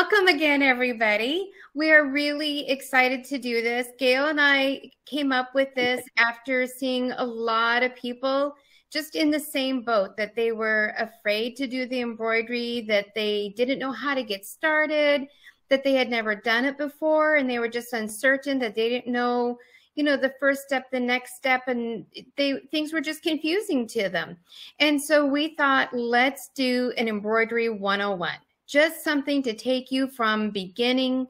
welcome again, everybody. We are really excited to do this. Gail and I came up with this after seeing a lot of people just in the same boat that they were afraid to do the embroidery, that they didn't know how to get started, that they had never done it before, and they were just uncertain that they didn't know you know the first step the next step and they things were just confusing to them and so we thought let's do an embroidery 101 just something to take you from beginning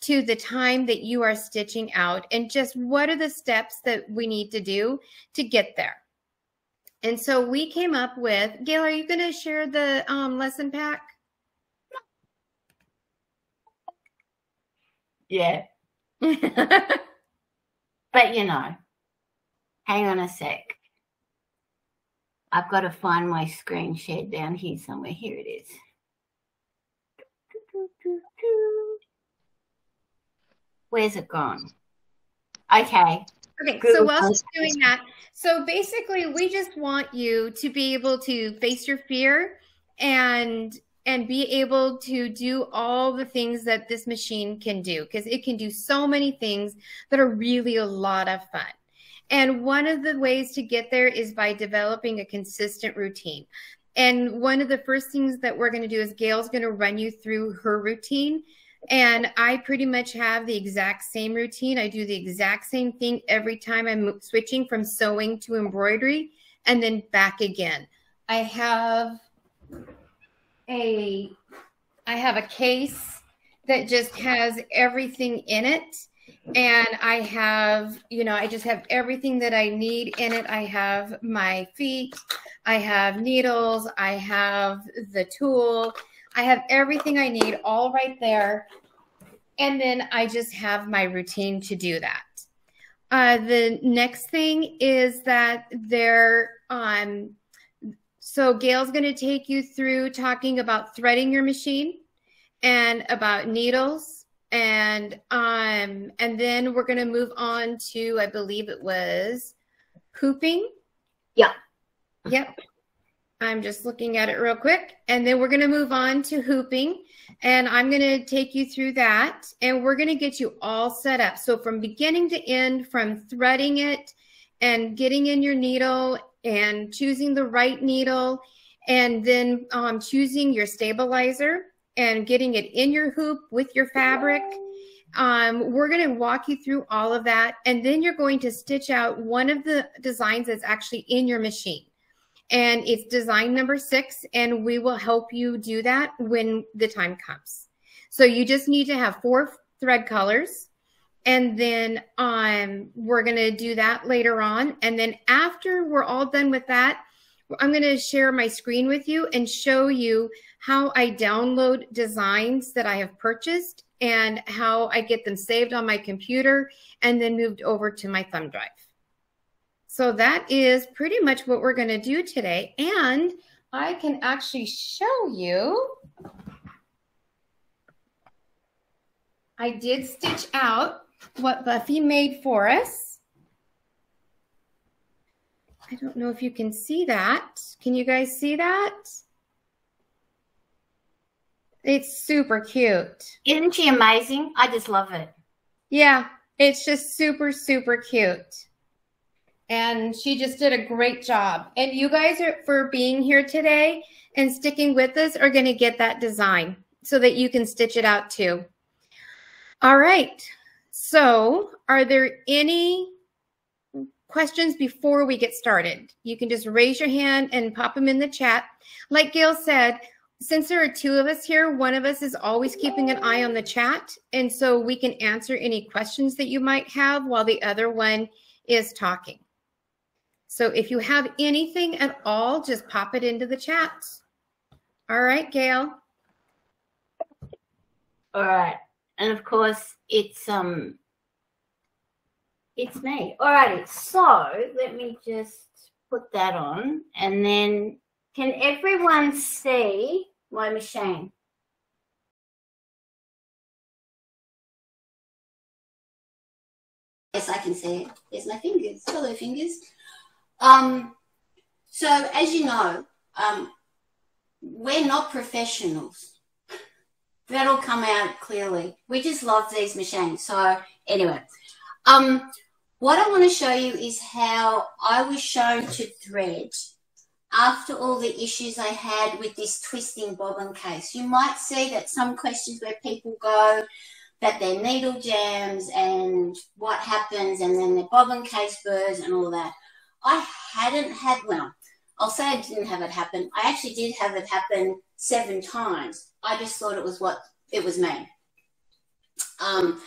to the time that you are stitching out and just what are the steps that we need to do to get there. And so we came up with, Gail, are you going to share the um, lesson pack? Yeah. but you know, hang on a sec. I've got to find my screen shared down here somewhere. Here it is. Where's it gone? Okay. Okay, so while she's doing that, so basically we just want you to be able to face your fear and and be able to do all the things that this machine can do because it can do so many things that are really a lot of fun. And one of the ways to get there is by developing a consistent routine. And one of the first things that we're going to do is Gail's going to run you through her routine. And I pretty much have the exact same routine. I do the exact same thing every time I'm switching from sewing to embroidery and then back again. I have a I have a case that just has everything in it and I have, you know, I just have everything that I need in it. I have my feet, I have needles, I have the tool, I have everything I need all right there. And then I just have my routine to do that. Uh, the next thing is that there, um, so Gail's going to take you through talking about threading your machine and about needles and um and then we're going to move on to i believe it was hooping yeah yep i'm just looking at it real quick and then we're going to move on to hooping and i'm going to take you through that and we're going to get you all set up so from beginning to end from threading it and getting in your needle and choosing the right needle and then um, choosing your stabilizer and getting it in your hoop with your fabric. Um, we're going to walk you through all of that. And then you're going to stitch out one of the designs that's actually in your machine. And it's design number six. And we will help you do that when the time comes. So you just need to have four thread colors. And then um, we're going to do that later on. And then after we're all done with that, I'm going to share my screen with you and show you how I download designs that I have purchased and how I get them saved on my computer and then moved over to my thumb drive. So that is pretty much what we're going to do today. And I can actually show you. I did stitch out what Buffy made for us. I don't know if you can see that. Can you guys see that? It's super cute. Isn't she amazing? I just love it. Yeah, it's just super, super cute. And she just did a great job. And you guys are for being here today and sticking with us are going to get that design so that you can stitch it out too. All right. So, are there any questions before we get started? You can just raise your hand and pop them in the chat. Like Gail said, since there are two of us here, one of us is always keeping an eye on the chat. And so we can answer any questions that you might have while the other one is talking. So if you have anything at all, just pop it into the chat. All right, Gail. All right. And of course, it's um it's me. All righty. So let me just put that on and then can everyone see my machine? Yes, I can see it. There's my fingers. Hello, fingers. Um, so as you know, um, we're not professionals. that'll come out clearly. We just love these machines. So anyway, um, what I want to show you is how I was shown to thread after all the issues I had with this twisting bobbin case. You might see that some questions where people go that their needle jams and what happens and then their bobbin case burrs and all that. I hadn't had, well, I'll say I didn't have it happen. I actually did have it happen seven times. I just thought it was what it was me. Um,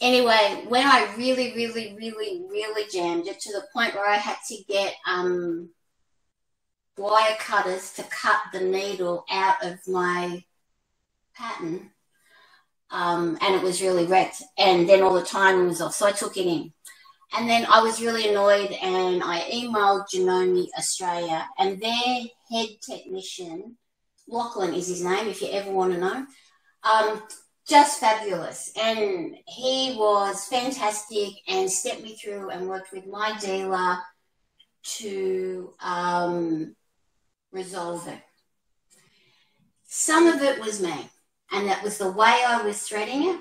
anyway, when I really, really, really, really jammed it to the point where I had to get um, wire cutters to cut the needle out of my pattern, um, and it was really wrecked. And then all the timing was off, so I took it in. And then I was really annoyed, and I emailed Janome Australia, and their head technician, Lachlan is his name, if you ever want to know. Um, just fabulous. And he was fantastic and stepped me through and worked with my dealer to um, resolve it. Some of it was me, and that was the way I was threading it,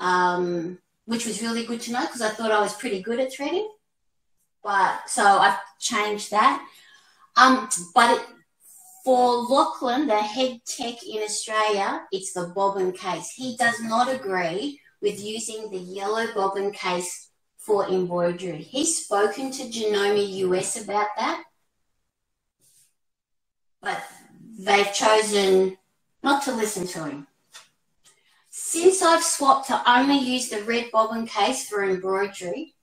um, which was really good to know because I thought I was pretty good at threading. But so I've changed that. Um, but it, for Lachlan, the head tech in Australia, it's the bobbin case. He does not agree with using the yellow bobbin case for embroidery. He's spoken to Janome US about that, but they've chosen not to listen to him. Since I've swapped to only use the red bobbin case for embroidery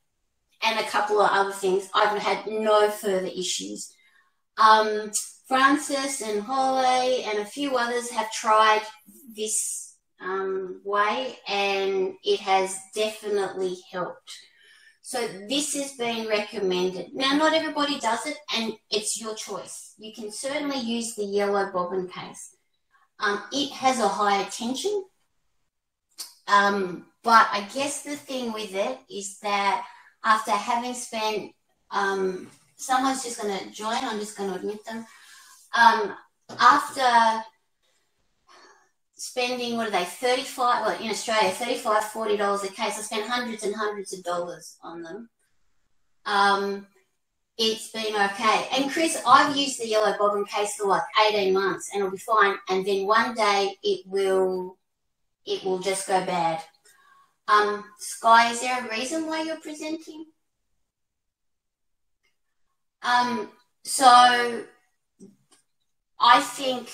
and a couple of other things, I've had no further issues. Um, Francis and Holly and a few others have tried this um, way and it has definitely helped. So this has been recommended. Now, not everybody does it and it's your choice. You can certainly use the yellow bobbin case. Um, it has a higher tension, um, but I guess the thing with it is that after having spent, um, someone's just going to join, I'm just going to admit them. Um, after spending, what are they, 35, well, in Australia, 35 $40 a case, I spent hundreds and hundreds of dollars on them. Um, it's been okay. And Chris, I've used the yellow bobbin case for like 18 months and it'll be fine. And then one day it will, it will just go bad. Um, Sky, is there a reason why you're presenting? Um, so I think,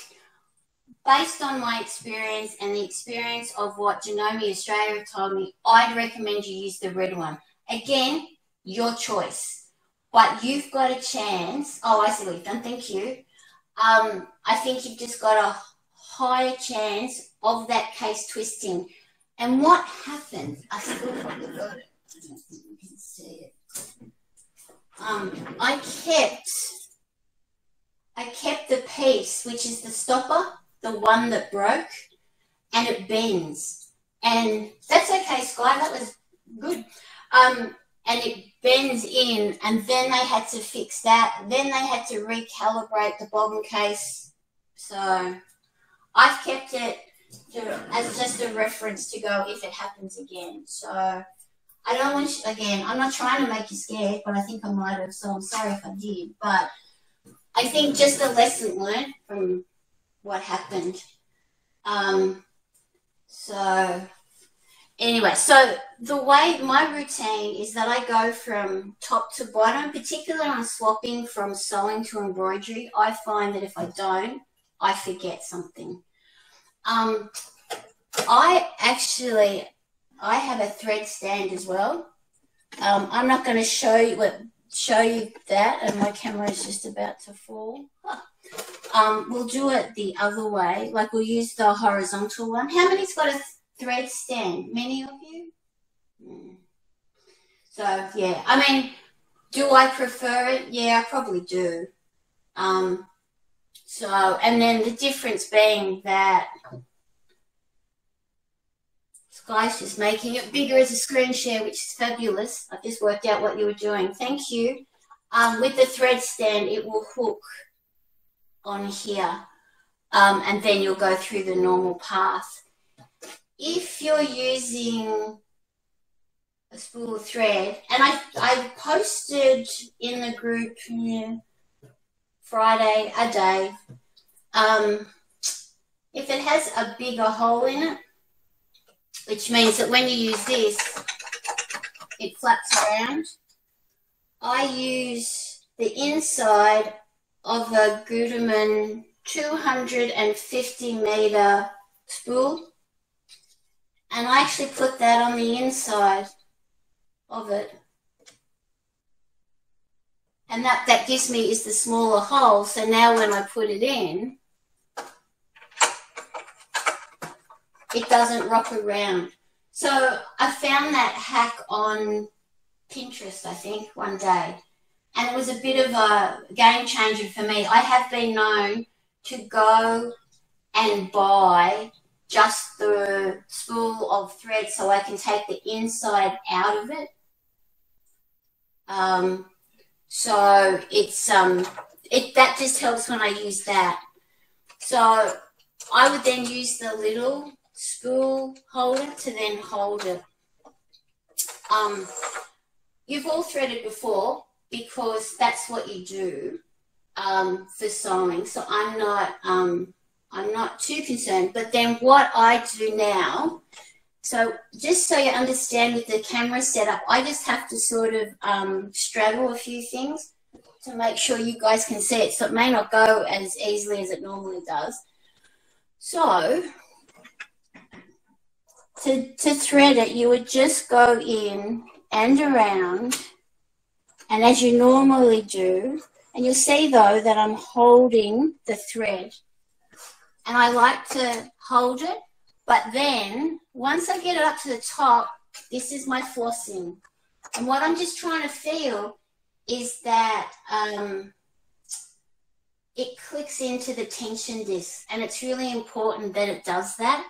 based on my experience and the experience of what Janome Australia told me, I'd recommend you use the red one. Again, your choice. But you've got a chance. Oh, I see what you've done. Thank you. Um, I think you've just got a higher chance of that case twisting. And what happened? I still probably got it. You can see it. Um, I kept I kept the piece, which is the stopper, the one that broke, and it bends. And that's okay, Sky, that was good. Um, and it bends in, and then they had to fix that. Then they had to recalibrate the bobbin case. So I've kept it to, as just a reference to go if it happens again. So I don't want, to, again, I'm not trying to make you scared, but I think I might have, so I'm sorry if I did. But I think just a lesson learned from what happened. Um, so anyway, so the way my routine is that I go from top to bottom, particularly on swapping from sewing to embroidery. I find that if I don't, I forget something. Um, I actually, I have a thread stand as well. Um, I'm not going to show you what show you that, and my camera is just about to fall. Um, we'll do it the other way, like we'll use the horizontal one. How many's got a thread stand? Many of you? Mm. So, yeah, I mean, do I prefer it? Yeah, I probably do. Um, so, and then the difference being that Guy's just making it bigger as a screen share, which is fabulous. I've just worked out what you were doing. Thank you. Um, with the thread stand, it will hook on here. um, and then you'll go through the normal path. If you're using a spool of thread, and I, I posted in the group yeah, Friday a day, um, if it has a bigger hole in it, which means that when you use this, it flaps around. I use the inside of a Gutermann 250 meter spool and I actually put that on the inside of it. And that, that gives me is the smaller hole. So now when I put it in, it doesn't rock around. So I found that hack on Pinterest, I think, one day. And it was a bit of a game changer for me. I have been known to go and buy just the spool of thread so I can take the inside out of it. Um, so it's um, it that just helps when I use that. So I would then use the little spool holder to then hold it. Um, you've all threaded before because that's what you do um, for sewing. So I'm not um, I'm not too concerned. But then what I do now, so just so you understand with the camera setup, I just have to sort of um, straddle a few things to make sure you guys can see it. So it may not go as easily as it normally does. So to, to thread it, you would just go in and around and as you normally do. And you'll see though that I'm holding the thread and I like to hold it. But then once I get it up to the top, this is my forcing. And what I'm just trying to feel is that um, it clicks into the tension disc. And it's really important that it does that.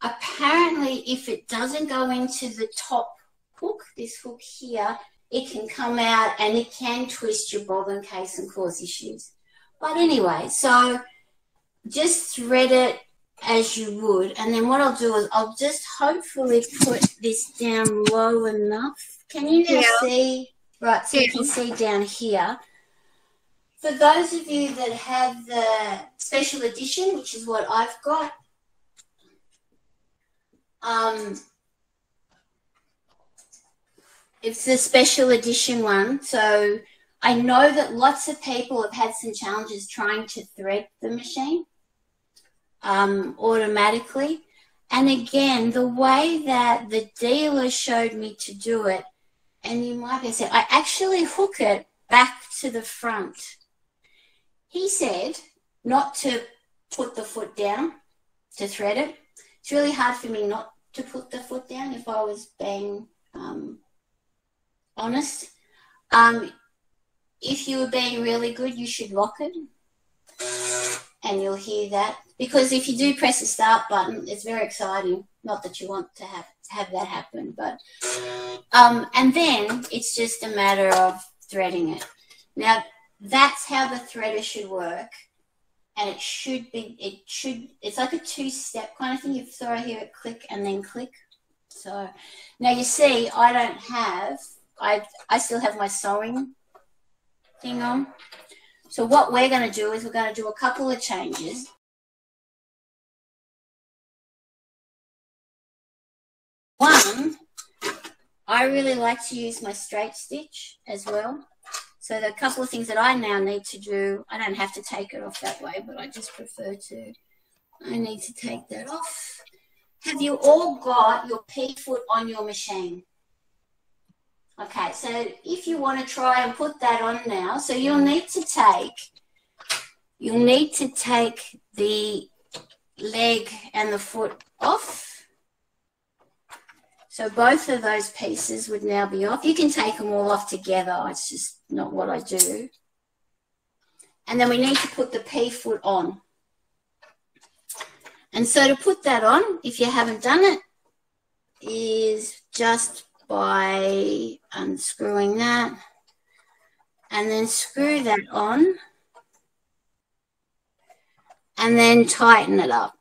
Apparently, if it doesn't go into the top hook, this hook here, it can come out and it can twist your bobbin case and cause issues. But anyway, so just thread it as you would. And then what I'll do is I'll just hopefully put this down low enough. Can you now yeah. see? Right, so yeah. you can see down here. For those of you that have the special edition, which is what I've got, um, it's the special edition one. So I know that lots of people have had some challenges trying to thread the machine um, automatically. And again, the way that the dealer showed me to do it, and you might have said, I actually hook it back to the front. He said not to put the foot down to thread it. It's really hard for me not to put the foot down if I was being um, honest. Um, if you were being really good, you should lock it and you'll hear that. Because if you do press the start button, it's very exciting. Not that you want to have have that happen, but um, and then it's just a matter of threading it. Now that's how the threader should work, and it should be. It should. It's like a two-step kind of thing. You sort of hear it click and then click. So now you see, I don't have. I I still have my sewing thing on. So what we're going to do is we're going to do a couple of changes. One, I really like to use my straight stitch as well. So the couple of things that I now need to do, I don't have to take it off that way, but I just prefer to. I need to take that off. Have you all got your P foot on your machine? Okay, so if you want to try and put that on now, so you'll need to take, you'll need to take the leg and the foot off. So both of those pieces would now be off. You can take them all off together. It's just not what I do. And then we need to put the P foot on. And so to put that on, if you haven't done it, is just by unscrewing that and then screw that on and then tighten it up.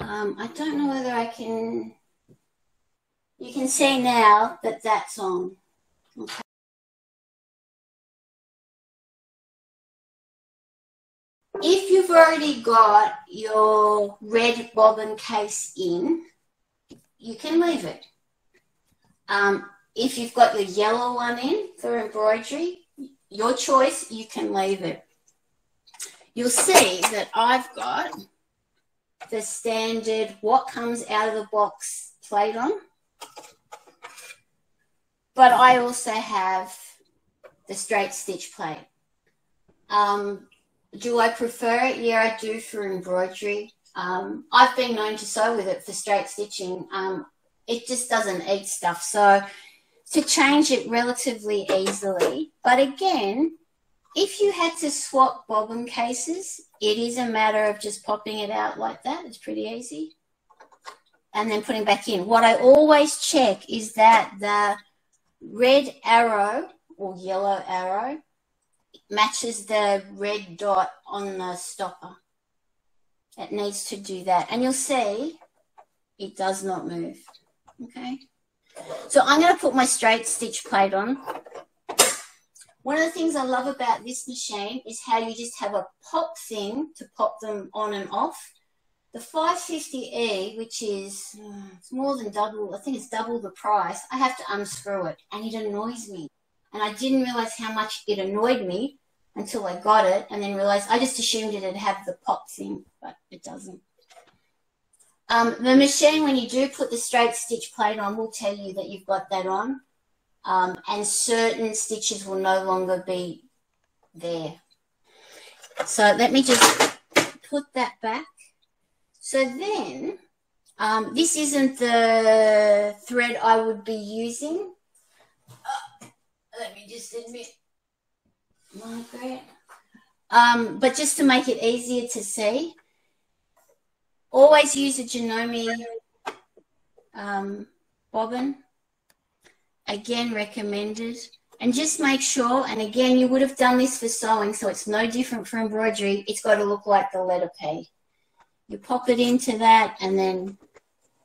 Um, I don't know whether I can, you can see now that that's on. Okay. If you've already got your red bobbin case in, you can leave it. Um, if you've got your yellow one in for embroidery, your choice, you can leave it. You'll see that I've got the standard what comes out of the box plate on. But I also have the straight stitch plate. Um, do I prefer it? Yeah, I do for embroidery. Um, I've been known to sew with it for straight stitching. Um, it just doesn't eat stuff. So to change it relatively easily. But again, if you had to swap bobbin cases, it is a matter of just popping it out like that. It's pretty easy. And then putting back in. What I always check is that the red arrow or yellow arrow matches the red dot on the stopper. It needs to do that. And you'll see it does not move. Okay. So I'm going to put my straight stitch plate on. One of the things I love about this machine is how you just have a pop thing to pop them on and off. The 550E, which is uh, it's more than double, I think it's double the price, I have to unscrew it and it annoys me. And I didn't realize how much it annoyed me until I got it and then realized I just assumed it'd have the pop thing, but it doesn't. Um, the machine, when you do put the straight stitch plate on, will tell you that you've got that on. Um, and certain stitches will no longer be there. So let me just put that back. So then, um, this isn't the thread I would be using. Let me just admit, Margaret. Um, but just to make it easier to see, Always use a Janome um, bobbin. Again, recommended. And just make sure, and again, you would have done this for sewing, so it's no different for embroidery. It's got to look like the letter P. You pop it into that, and then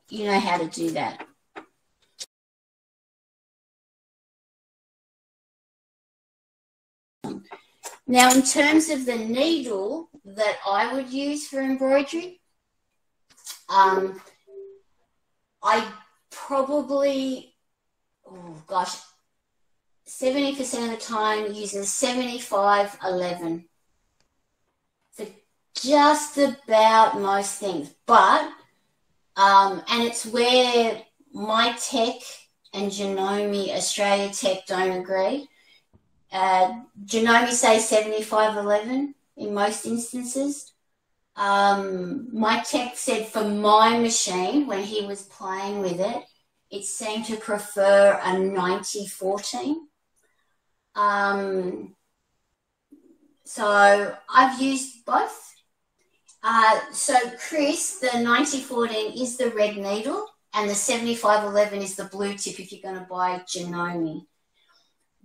you know how to do that. Now, in terms of the needle that I would use for embroidery, um, I probably, oh gosh, 70% of the time using 7511 for just about most things. But, um, and it's where my tech and Janome Australia Tech don't agree. Uh, Janome says 7511 in most instances um, my tech said for my machine, when he was playing with it, it seemed to prefer a 9014. Um, so I've used both. Uh, so Chris, the 9014 is the red needle and the 7511 is the blue tip if you're going to buy Janome.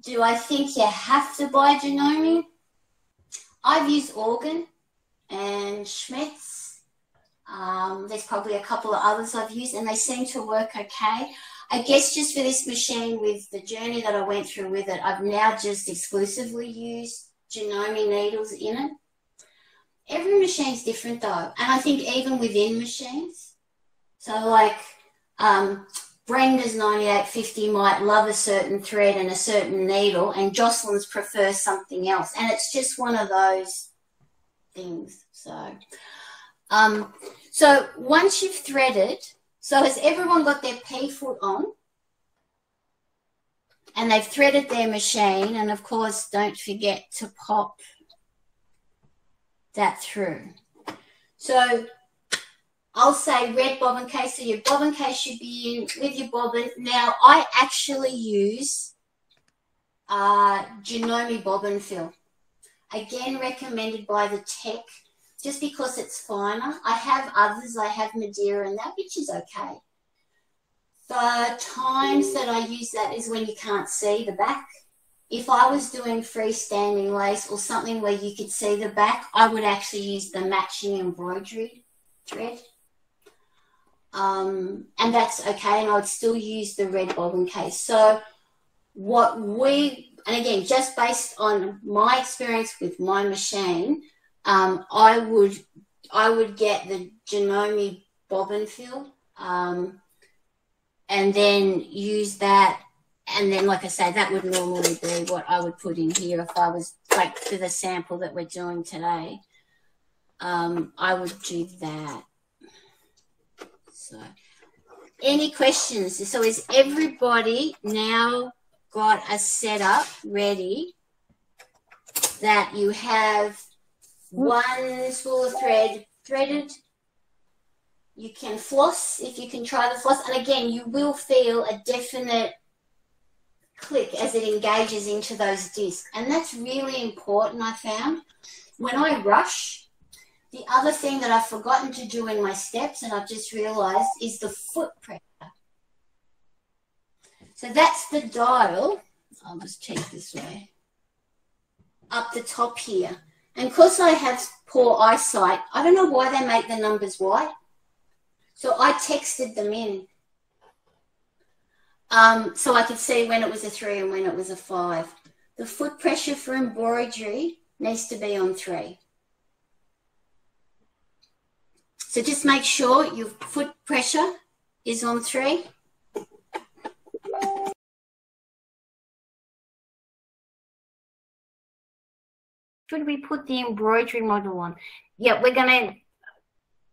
Do I think you have to buy Janome? I've used Organ and Schmetz. Um, there's probably a couple of others I've used, and they seem to work okay. I guess just for this machine, with the journey that I went through with it, I've now just exclusively used Janome needles in it. Every machine's different though, and I think even within machines. So, like um, Brenda's 9850 might love a certain thread and a certain needle, and Jocelyn's prefers something else. And it's just one of those things. So, um, so once you've threaded, so has everyone got their P foot on? And they've threaded their machine, and of course, don't forget to pop that through. So I'll say red bobbin case. So your bobbin case should be in with your bobbin. Now I actually use uh, Janome bobbin fill. Again, recommended by the tech just because it's finer. I have others, I have Madeira and that, which is okay. The times that I use that is when you can't see the back if I was doing freestanding lace or something where you could see the back, I would actually use the matching embroidery thread. Um, and that's okay, and I would still use the red bobbin case. So what we, and again, just based on my experience with my machine, um, I would I would get the Janome bobbin fill, um, and then use that. And then, like I say, that would normally be what I would put in here if I was like for the sample that we're doing today. Um, I would do that. So, any questions? So, is everybody now got a setup ready that you have one spool of thread threaded. You can floss if you can try the floss. And again, you will feel a definite click as it engages into those discs. And that's really important, I found. When I rush, the other thing that I've forgotten to do in my steps, and I've just realized, is the foot pressure. So that's the dial. I'll just check this way. Up the top here. And because I have poor eyesight, I don't know why they make the numbers white. So I texted them in. Um, so I could see when it was a three and when it was a five. The foot pressure for embroidery needs to be on three. So just make sure your foot pressure is on three. should we put the embroidery model on? Yeah, we're gonna.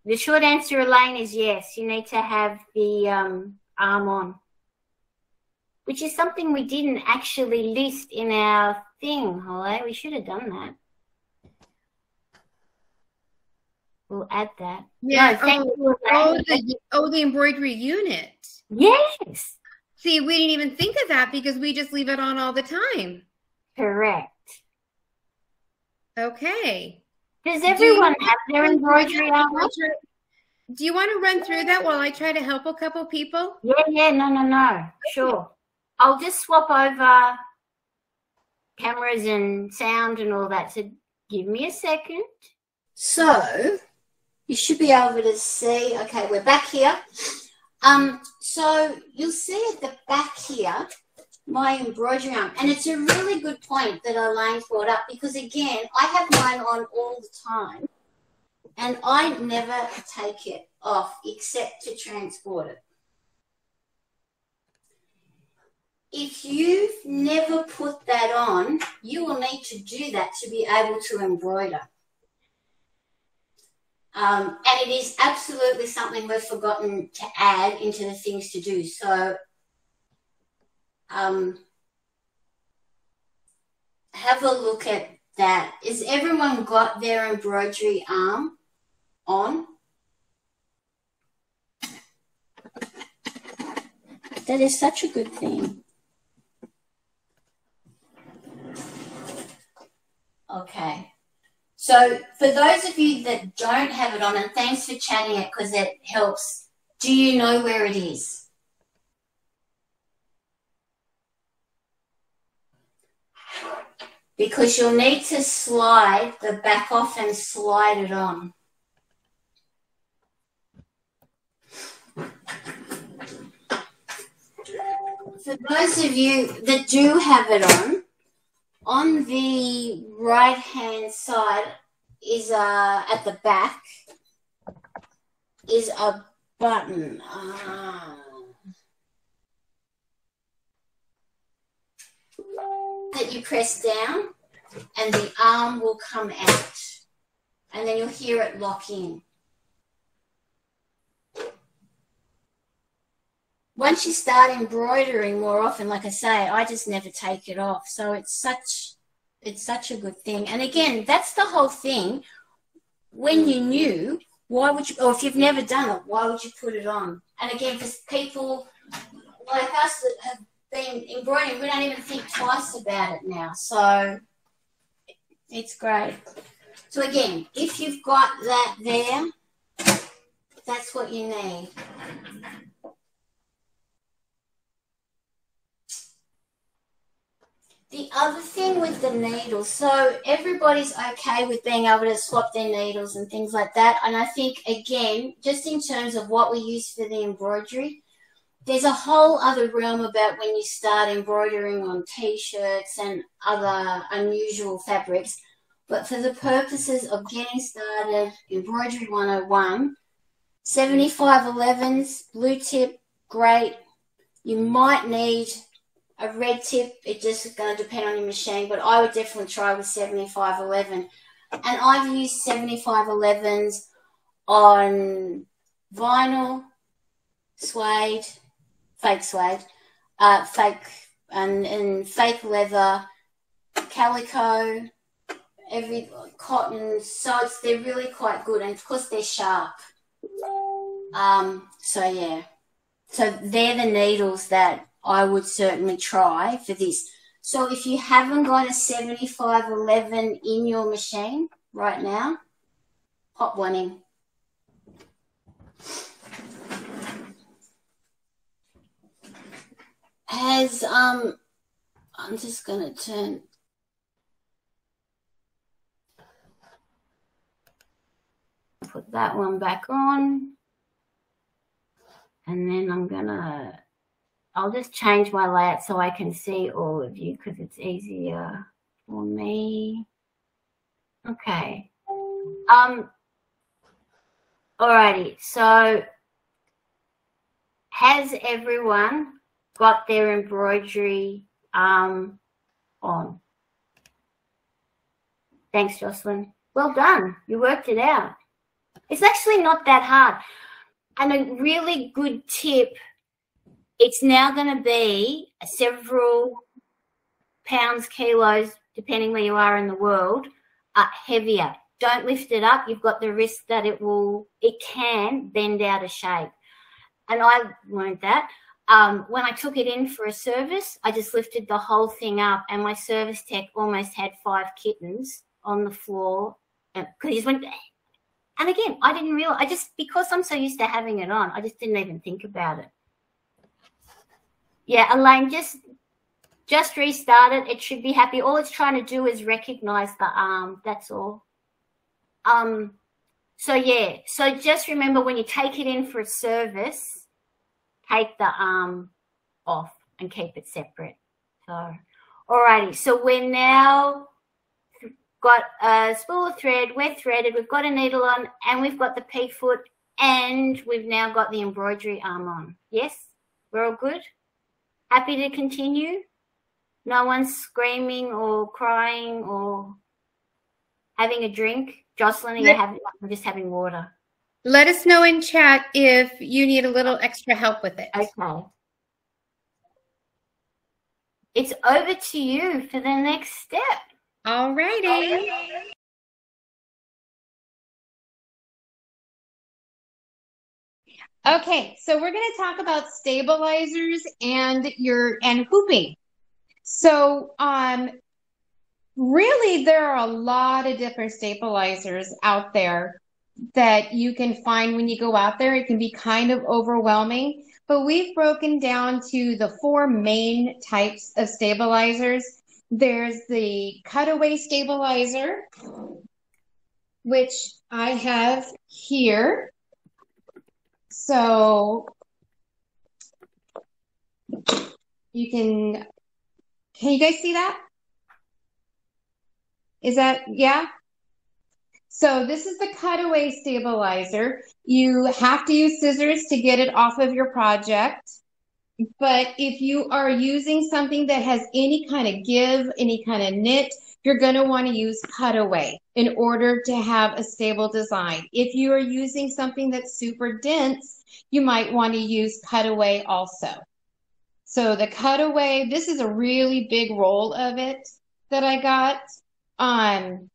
The short answer, Elaine, is yes. You need to have the um, arm on, which is something we didn't actually list in our thing, Halleh. We should have done that. We'll add that. Yeah. No, oh, you, oh, the, oh, the embroidery unit. Yes. See, we didn't even think of that because we just leave it on all the time. Correct. Okay. Does everyone do have their embroidery on? Do you want to run through that while I try to help a couple people? Yeah, yeah, no, no, no. Sure. I'll just swap over cameras and sound and all that. So give me a second. So you should be able to see. Okay, we're back here. Um, so you'll see at the back here my embroidery arm. And it's a really good point that Elaine brought up because, again, I have mine on all the time and I never take it off except to transport it. If you've never put that on, you will need to do that to be able to embroider. Um, and it is absolutely something we've forgotten to add into the things to do. So um, have a look at that. Is everyone got their embroidery arm on? That is such a good thing. Okay. So for those of you that don't have it on, and thanks for chatting it because it helps, do you know where it is? because you'll need to slide the back off and slide it on. For those of you that do have it on, on the right hand side is uh, at the back is a button. Uh, that you press down and the arm will come out and then you'll hear it lock in. Once you start embroidering more often, like I say, I just never take it off. So it's such it's such a good thing. And again, that's the whole thing. When you knew, why would you or if you've never done it, why would you put it on? And again, for people like us that have been embroidering, we don't even think twice about it now. So it's great. So again, if you've got that there, that's what you need. The other thing with the needles, so everybody's okay with being able to swap their needles and things like that. And I think, again, just in terms of what we use for the embroidery, there's a whole other realm about when you start embroidering on t shirts and other unusual fabrics. But for the purposes of getting started, Embroidery 101, 7511s, blue tip, great. You might need a red tip, it just going to depend on your machine, but I would definitely try with 7511. And I've used 7511s on vinyl, suede, fake suede, uh, fake and, and fake leather, calico, every cotton. So it's, they're really quite good, and of course they're sharp. Um, so yeah, so they're the needles that I would certainly try for this. So if you haven't got a 7511 in your machine right now, pop one in. Has um I'm just gonna turn put that one back on. And then I'm gonna I'll just change my layout so I can see all of you because it's easier for me. Okay. Um, alrighty, so has everyone got their embroidery um, on? Thanks, Jocelyn. Well done. You worked it out. It's actually not that hard. And a really good tip it's now going to be several pounds, kilos, depending where you are in the world, uh, heavier. Don't lift it up. You've got the risk that it will, it can bend out of shape. And I learned that. Um, when I took it in for a service, I just lifted the whole thing up, and my service tech almost had five kittens on the floor because he just went. And again, I didn't realize. I just because I'm so used to having it on, I just didn't even think about it. Yeah, Elaine, just just restart it. It should be happy. All it's trying to do is recognize the arm. That's all. Um, so yeah, so just remember when you take it in for a service, take the arm off and keep it separate. So, alrighty. So we're now got a spool of thread. We're threaded. We've got a needle on, and we've got the P foot, and we've now got the embroidery arm on. Yes, we're all good. Happy to continue? No one's screaming or crying or having a drink? Jocelyn, are you having, I'm just having water. Let us know in chat if you need a little extra help with it. Okay. It's over to you for the next step. All righty. Okay, so we're going to talk about stabilizers and your and hooping. So, um, really, there are a lot of different stabilizers out there that you can find when you go out there. It can be kind of overwhelming, but we've broken down to the four main types of stabilizers. There's the cutaway stabilizer, which I have here. So you can, can you guys see that? Is that, yeah? So this is the cutaway stabilizer. You have to use scissors to get it off of your project. But if you are using something that has any kind of give, any kind of knit, you're going to want to use cutaway in order to have a stable design. If you are using something that's super dense, you might want to use cutaway also. So the cutaway, this is a really big roll of it that I got. Um,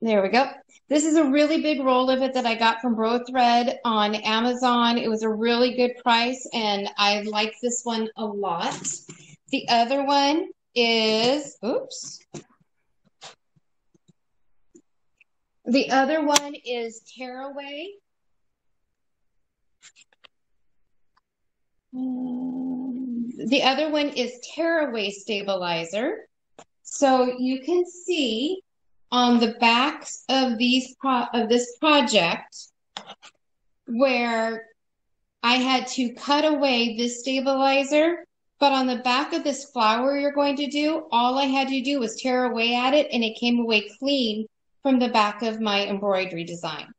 there we go. This is a really big roll of it that I got from Brothread on Amazon. It was a really good price and I like this one a lot. The other one is, oops. The other one is Tearaway. Um, the other one is tearaway stabilizer. So you can see on the backs of these pro- of this project where I had to cut away this stabilizer, but on the back of this flower you're going to do, all I had to do was tear away at it and it came away clean from the back of my embroidery design.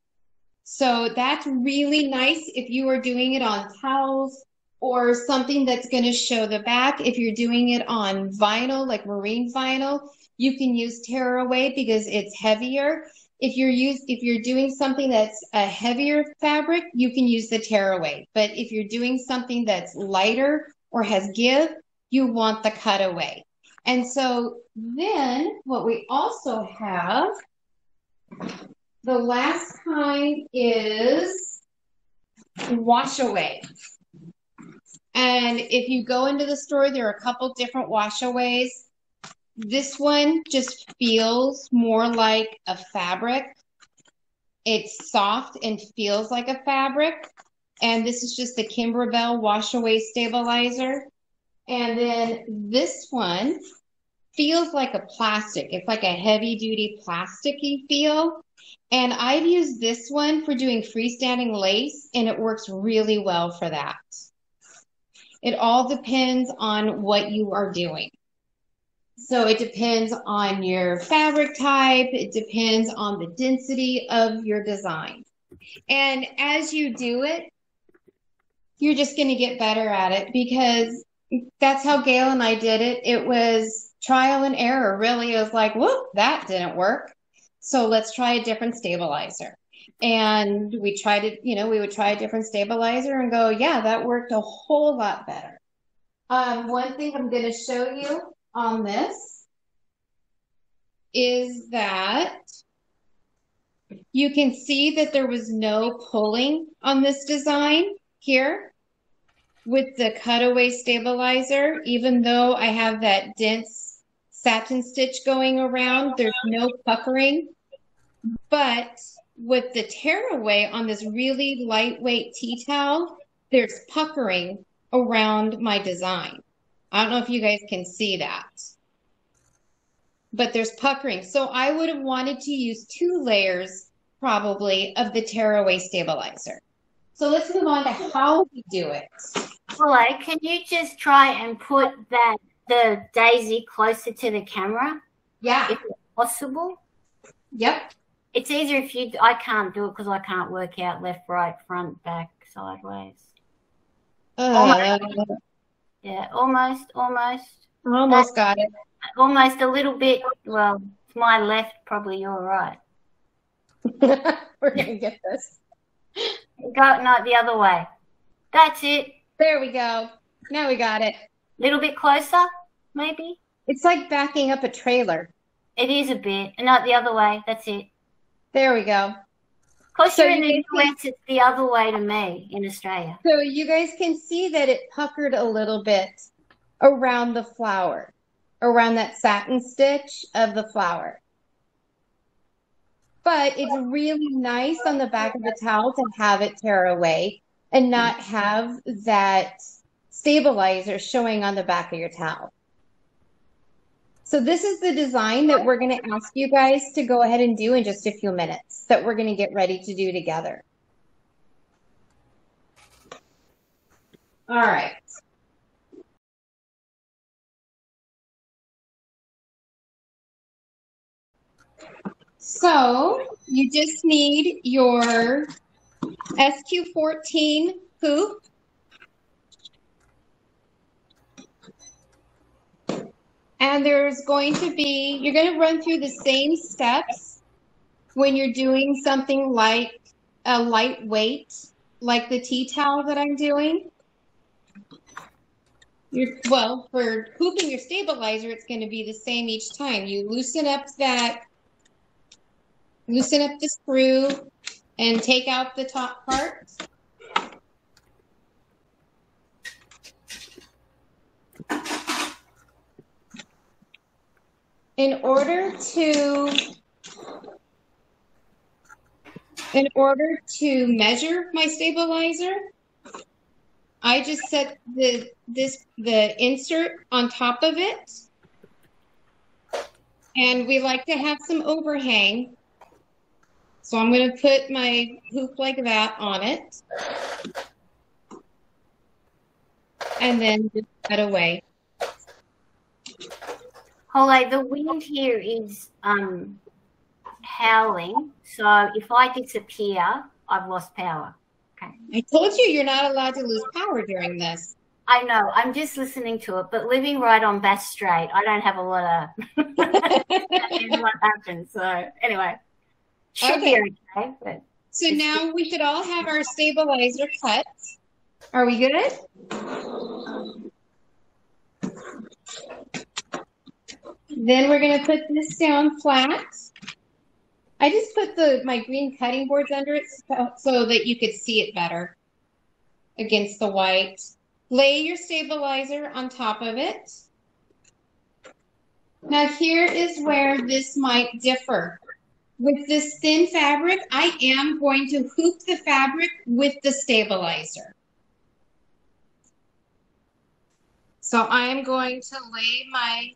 So that's really nice if you are doing it on towels or something that's going to show the back. If you're doing it on vinyl, like marine vinyl, you can use tearaway because it's heavier. If you're use if you're doing something that's a heavier fabric, you can use the tearaway. But if you're doing something that's lighter or has give, you want the cutaway. And so then what we also have the last kind is wash away. And if you go into the store, there are a couple different washaways. This one just feels more like a fabric. It's soft and feels like a fabric. And this is just the Kimberbell washaway stabilizer. And then this one feels like a plastic. It's like a heavy duty plasticky feel. And I've used this one for doing freestanding lace, and it works really well for that. It all depends on what you are doing. So it depends on your fabric type, it depends on the density of your design. And as you do it, you're just going to get better at it because that's how Gail and I did it. It was trial and error, really. It was like, whoop, that didn't work. So let's try a different stabilizer. And we tried it, you know, we would try a different stabilizer and go, yeah, that worked a whole lot better. Um, one thing I'm going to show you on this is that you can see that there was no pulling on this design here with the cutaway stabilizer, even though I have that dense satin stitch going around, there's no puckering. But with the tearaway on this really lightweight tea towel, there's puckering around my design. I don't know if you guys can see that. But there's puckering. So I would have wanted to use two layers probably of the tearaway stabilizer. So let's move on to how we do it. Hello, can you just try and put that the daisy closer to the camera? Yeah. If possible. Yep. It's easier if you. I can't do it because I can't work out left, right, front, back, sideways. Uh, Yeah, almost, almost, almost got it. almost a little bit. Well, my left, probably you're right. We're gonna get this. Go not the other way. That's it. There we go. Now we got it. A little bit closer, maybe. It's like backing up a trailer. It is a bit. and not the other way. That's it. There we go. Because So you're in you the US, it's the other way to me in Australia. So you guys can see that it puckered a little bit around the flower, around that satin stitch of the flower. But it's really nice on the back of the towel to have it tear away and not have that stabilizer showing on the back of your towel. So this is the design that we're going to ask you guys to go ahead and do in just a few minutes that we're going to get ready to do together. All right. So you just need your SQ14 hoop. And there's going to be, you're going to run through the same steps when you're doing something like a lightweight, like the tea towel that I'm doing. You're, well, for hooping your stabilizer, it's going to be the same each time. You loosen up that, loosen up the screw and take out the top part. In order to in order to measure my stabilizer, I just set the this the insert on top of it. And we like to have some overhang. So I'm going to put my hoop like that on it. And then just cut away. Holly, the wind here is um, howling. So if I disappear, I've lost power. Okay. I told you you're not allowed to lose power during this. I know. I'm just listening to it, but living right on Bass Strait, I don't have a lot of what happens. So anyway, should okay. be okay. But so now we should all have our stabilizer cut. Are we good? Then we're going to put this down flat. I just put the my green cutting boards under it so, so that you could see it better against the white. Lay your stabilizer on top of it. Now here is where this might differ. With this thin fabric, I am going to hoop the fabric with the stabilizer. So I am going to lay my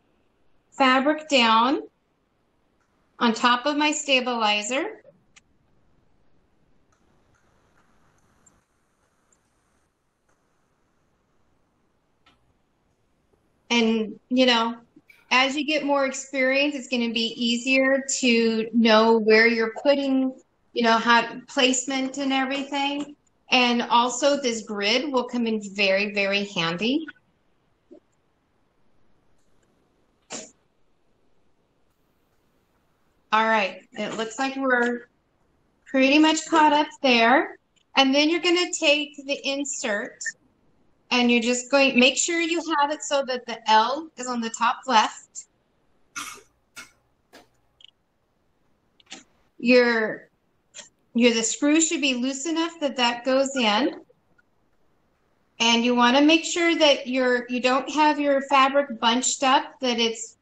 fabric down on top of my stabilizer. And, you know, as you get more experience, it's going to be easier to know where you're putting, you know, how placement and everything. And also this grid will come in very, very handy. All right, it looks like we're pretty much caught up there. And then you're gonna take the insert and you're just going, make sure you have it so that the L is on the top left. Your, your the screw should be loose enough that that goes in. And you wanna make sure that you're, you don't have your fabric bunched up, that it's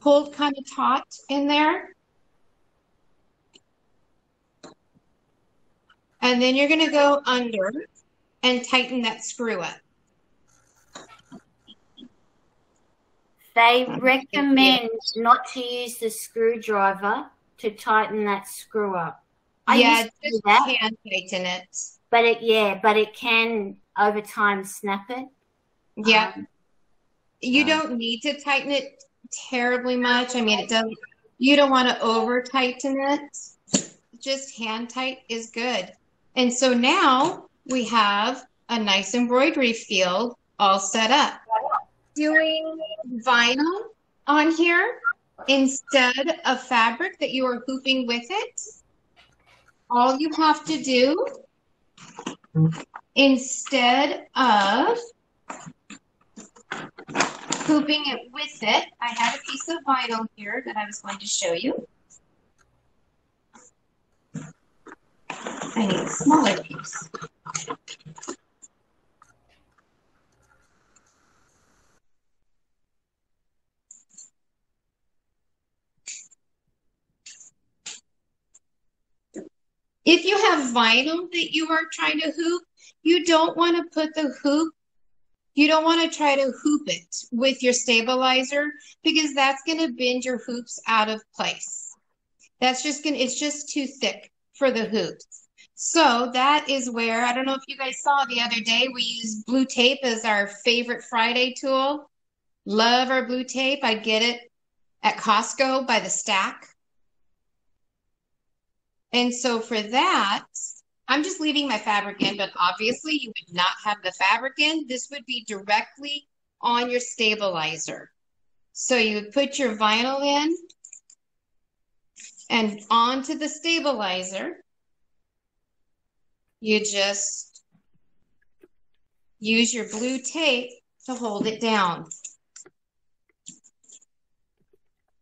pulled kind of taut in there. And then you're going to go under and tighten that screw up. They recommend not to use the screwdriver to tighten that screw up. I yeah, just that, hand tighten it. But it, yeah, but it can over time snap it. Yeah. Um, you uh, don't need to tighten it terribly much. I mean, it doesn't, you don't want to over tighten it. Just hand tight is good. And so now we have a nice embroidery field all set up. Doing vinyl on here instead of fabric that you are hooping with it. All you have to do instead of hooping it with it, I have a piece of vinyl here that I was going to show you. I need a smaller piece. If you have vinyl that you are trying to hoop, you don't want to put the hoop, you don't want to try to hoop it with your stabilizer because that's going to bend your hoops out of place. That's just going to, it's just too thick for the hoops. So that is where, I don't know if you guys saw the other day, we used blue tape as our favorite Friday tool. Love our blue tape. I get it at Costco by the stack. And so for that, I'm just leaving my fabric in, but obviously you would not have the fabric in. This would be directly on your stabilizer. So you would put your vinyl in and onto the stabilizer, you just use your blue tape to hold it down.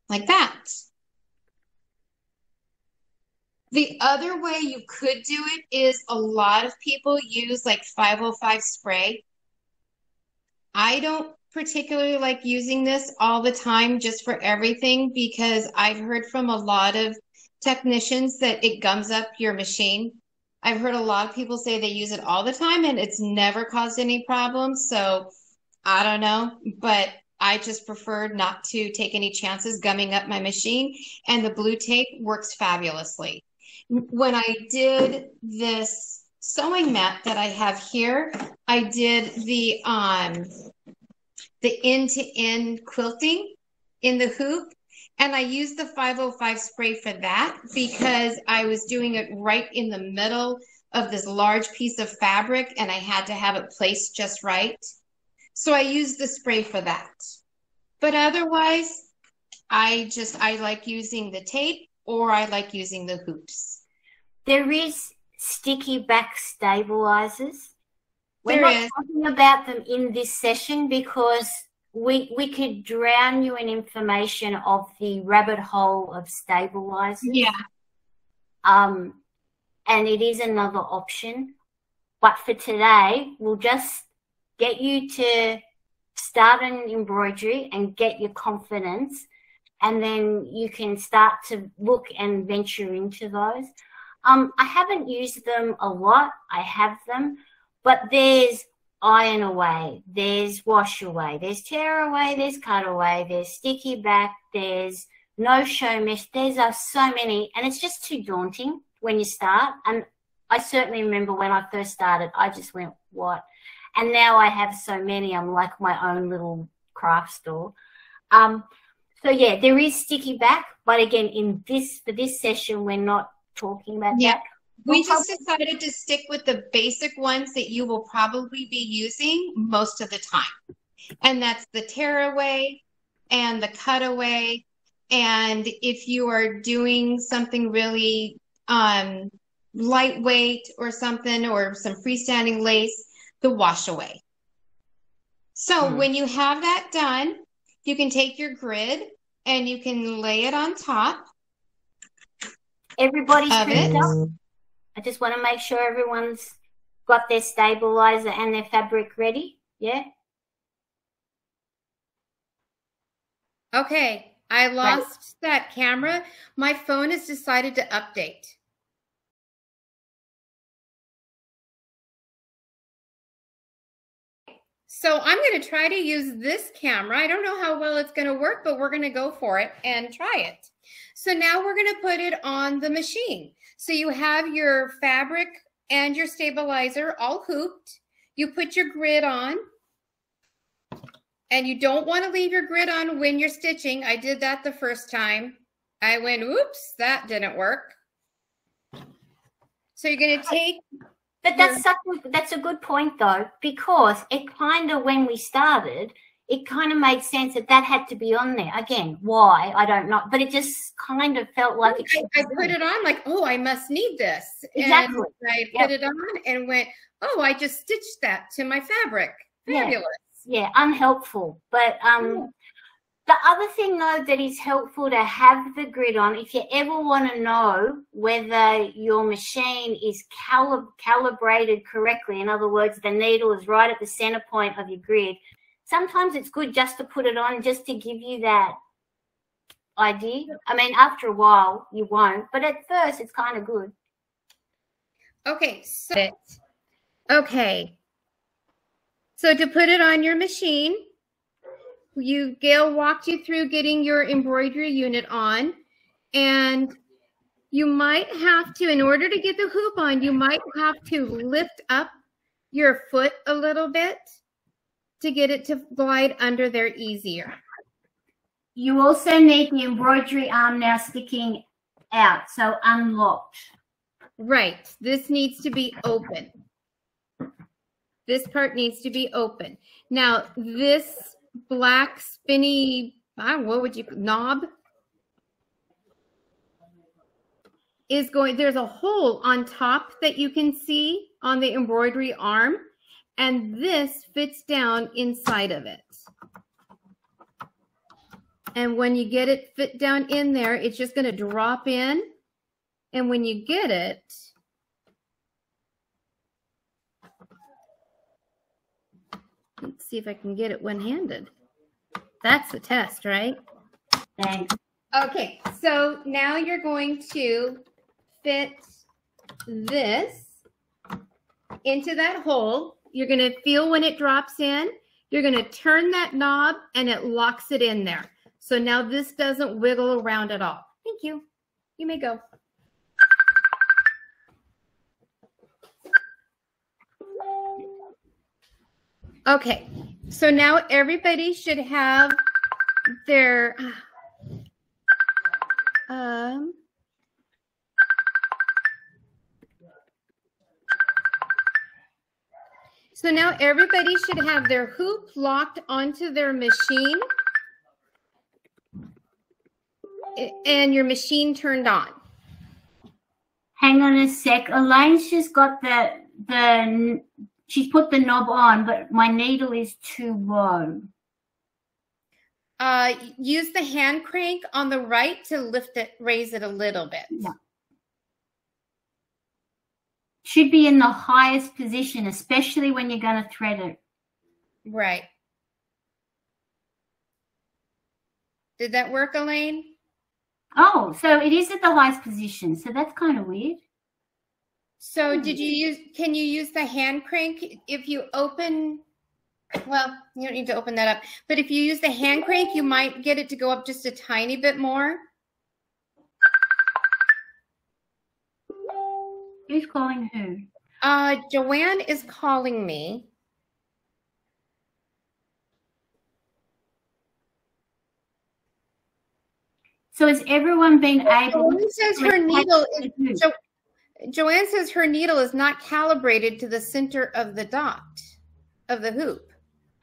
Like that. The other way you could do it is a lot of people use like 505 spray. I don't particularly like using this all the time just for everything because I've heard from a lot of technicians that it gums up your machine. I've heard a lot of people say they use it all the time and it's never caused any problems. So I don't know, but I just prefer not to take any chances gumming up my machine. And the blue tape works fabulously. When I did this sewing mat that I have here, I did the um the end to end quilting in the hoop and I used the 505 spray for that because I was doing it right in the middle of this large piece of fabric and I had to have it placed just right. So I used the spray for that. But otherwise, I just, I like using the tape or I like using the hoops. There is sticky back stabilizers. We're There not is. talking about them in this session because we we could drown you in information of the rabbit hole of stabilizers. Yeah. Um, and it is another option. But for today, we'll just get you to start an embroidery and get your confidence, and then you can start to look and venture into those. Um, I haven't used them a lot. I have them, but there's iron away, there's wash away, there's tear away, there's cut away, there's sticky back, there's no show mesh. There's uh, so many, and it's just too daunting when you start. And I certainly remember when I first started, I just went, what? And now I have so many, I'm like my own little craft store. Um, so yeah, there is sticky back, but again, in this for this session, we're not talking about Yeah. that. We We'll just decided to stick with the basic ones that you will probably be using most of the time. And that's the tearaway and the cutaway. And if you are doing something really um, lightweight or something, or some freestanding lace, the washaway. So Hmm. when you have that done, you can take your grid and you can lay it on top Everybody's up. I just want to make sure everyone's got their stabilizer and their fabric ready. Yeah. Okay, I lost that camera. My phone has decided to update. So I'm going to try to use this camera. I don't know how well it's going to work, but we're going to go for it and try it. So now we're going to put it on the machine. So you have your fabric and your stabilizer all hooped. You put your grid on. And you don't want to leave your grid on when you're stitching. I did that the first time. I went, oops, that didn't work. So you're going to take, But that's such a, that's a good point though, because it kind of when we started, it kind of made sense that that had to be on there. Again, why I don't know, but it just kind of felt like it I, I put it on like, oh, I must need this. Exactly. And I Yep. put it on and went, oh, I just stitched that to my fabric. fabulous Yeah. Yeah, unhelpful. But um, Yeah. the other thing though that is helpful to have the grid on, if you ever want to know whether your machine is calib- calibrated correctly, in other words, the needle is right at the center point of your grid. Sometimes it's good just to put it on, just to give you that idea. I mean, after a while you won't, but at first it's kind of good. Okay, so okay. So to put it on your machine, you Gail walked you through getting your embroidery unit on, and you might have to, in order to get the hoop on, you might have to lift up your foot a little bit to get it to glide under there easier. You also need the embroidery arm now sticking out, so unlocked. Right. This needs to be open. This part needs to be open. Now, this black spinny, know, what would you knob is going there's a hole on top that you can see on the embroidery arm and this fits down inside of it. And when you get it fit down in there, it's just going to drop in and when you get it, let's see if I can get it one handed. That's the test, right? Thanks. Okay, so now you're going to fit this into that hole. You're going to feel when it drops in. You're going to turn that knob and it locks it in there. So now this doesn't wiggle around at all. Thank you. You may go. Okay, so now everybody should have their um So now everybody should have their hoop locked onto their machine and your machine turned on. Hang on a sec. Elaine's just got the the she's put the knob on, but my needle is too low. Uh, use the hand crank on the right to lift it, raise it a little bit. Yeah. Should be in the highest position, especially when you're going to thread it. Right. Did that work, Elaine? Oh, so it is at the highest position. So that's kind of weird. So did you use, can you use the hand crank if you open, well, you don't need to open that up, but if you use the hand crank, you might get it to go up just a tiny bit more. Who's calling who? Uh, Joanne is calling me. So has everyone been able? Joanne says her needle is, jo Joanne says her needle is not calibrated to the center of the dot of the hoop.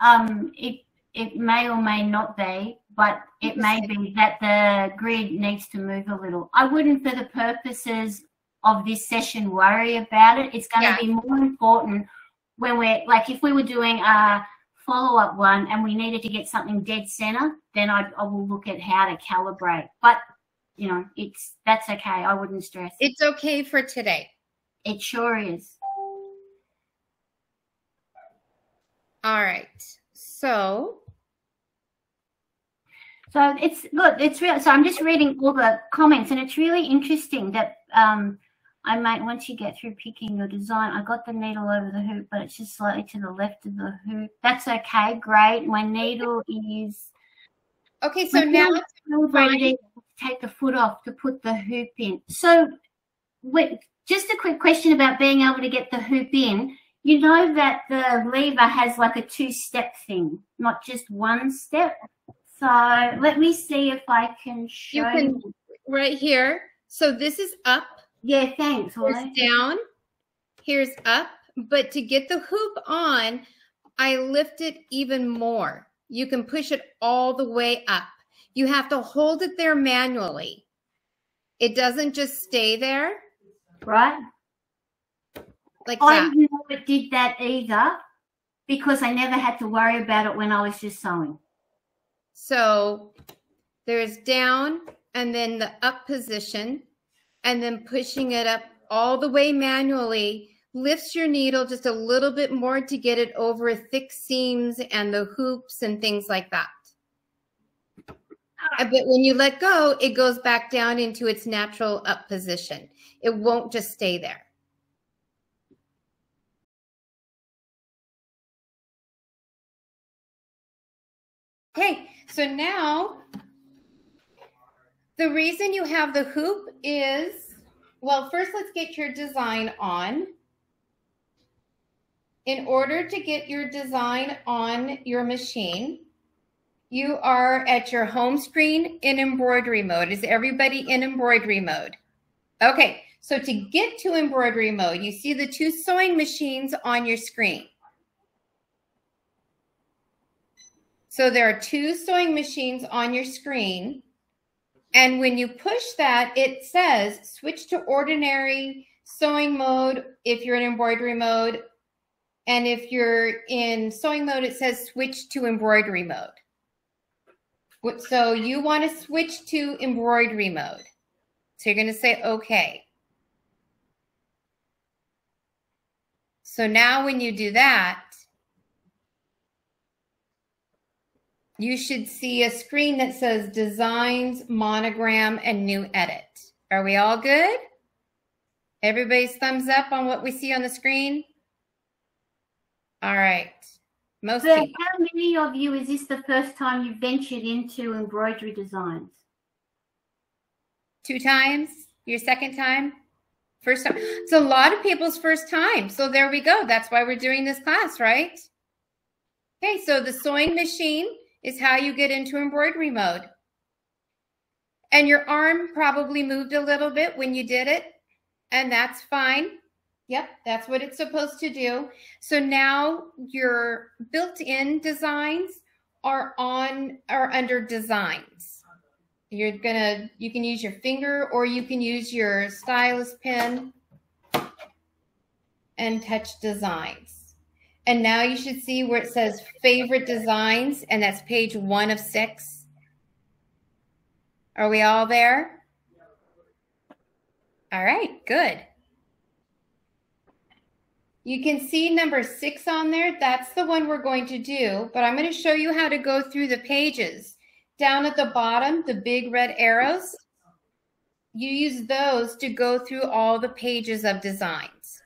Um, it it may or may not be, but it may be that the grid needs to move a little. I wouldn't, for the purposes of this session, worry about it. It's going yeah. to be more important when we're like if we were doing a follow up one and we needed to get something dead center, then I, I will look at how to calibrate. But you know, it's that's okay. I wouldn't stress. It's okay for today. It sure is. All right. So so it's look, it's real. So I'm just reading all the comments, and it's really interesting that um, I might once you get through picking your design. I got the needle over the hoop, but it's just slightly to the left of the hoop. That's okay. Great. My needle is okay. So now to take the foot off to put the hoop in. So, wait, just a quick question about being able to get the hoop in. You know that the lever has like a two-step thing, not just one step. So let me see if I can show you. Can, you. right here. So this is up yeah, thanks. Here's down, here's up. But to get the hoop on, I lift it even more. You can push it all the way up. You have to hold it there manually. It doesn't just stay there. Right. Like I that. never did that either because I never had to worry about it when I was just sewing. So there's down and then the up position and then pushing it up all the way manually lifts your needle just a little bit more to get it over thick seams and the hoops and things like that. Ah. But when you let go, it goes back down into its natural up position. It won't just stay there. Okay, so now the reason you have the hoop is, well, first let's get your design on. In order to get your design on your machine, you are at your home screen in embroidery mode. Is everybody in embroidery mode? Okay, so to get to embroidery mode, you see the two sewing machines on your screen. So there are two sewing machines on your screen. And when you push that, it says switch to ordinary sewing mode if you're in embroidery mode. And if you're in sewing mode, it says switch to embroidery mode. So you want to switch to embroidery mode. So you're going to say okay. So now when you do that, you should see a screen that says designs, monogram, and new edit. Are we all good? Everybody's thumbs up on what we see on the screen? All right. Most So people. how many of you is this the first time you've ventured into embroidery designs? Two times? Your second time? First time? It's a lot of people's first time. So there we go. That's why we're doing this class, right? Okay, so the sewing machine is how you get into embroidery mode. And your arm probably moved a little bit when you did it, and that's fine. Yep, that's what it's supposed to do. So now your built-in designs are on are under designs. You're gonna you can use your finger or you can use your stylus pen and touch designs. And now you should see where it says favorite designs, and that's page one of six. Are we all there? All right, good. You can see number six on there. That's the one we're going to do, but I'm going to show you how to go through the pages. Down at the bottom, the big red arrows, you use those to go through all the pages of designs.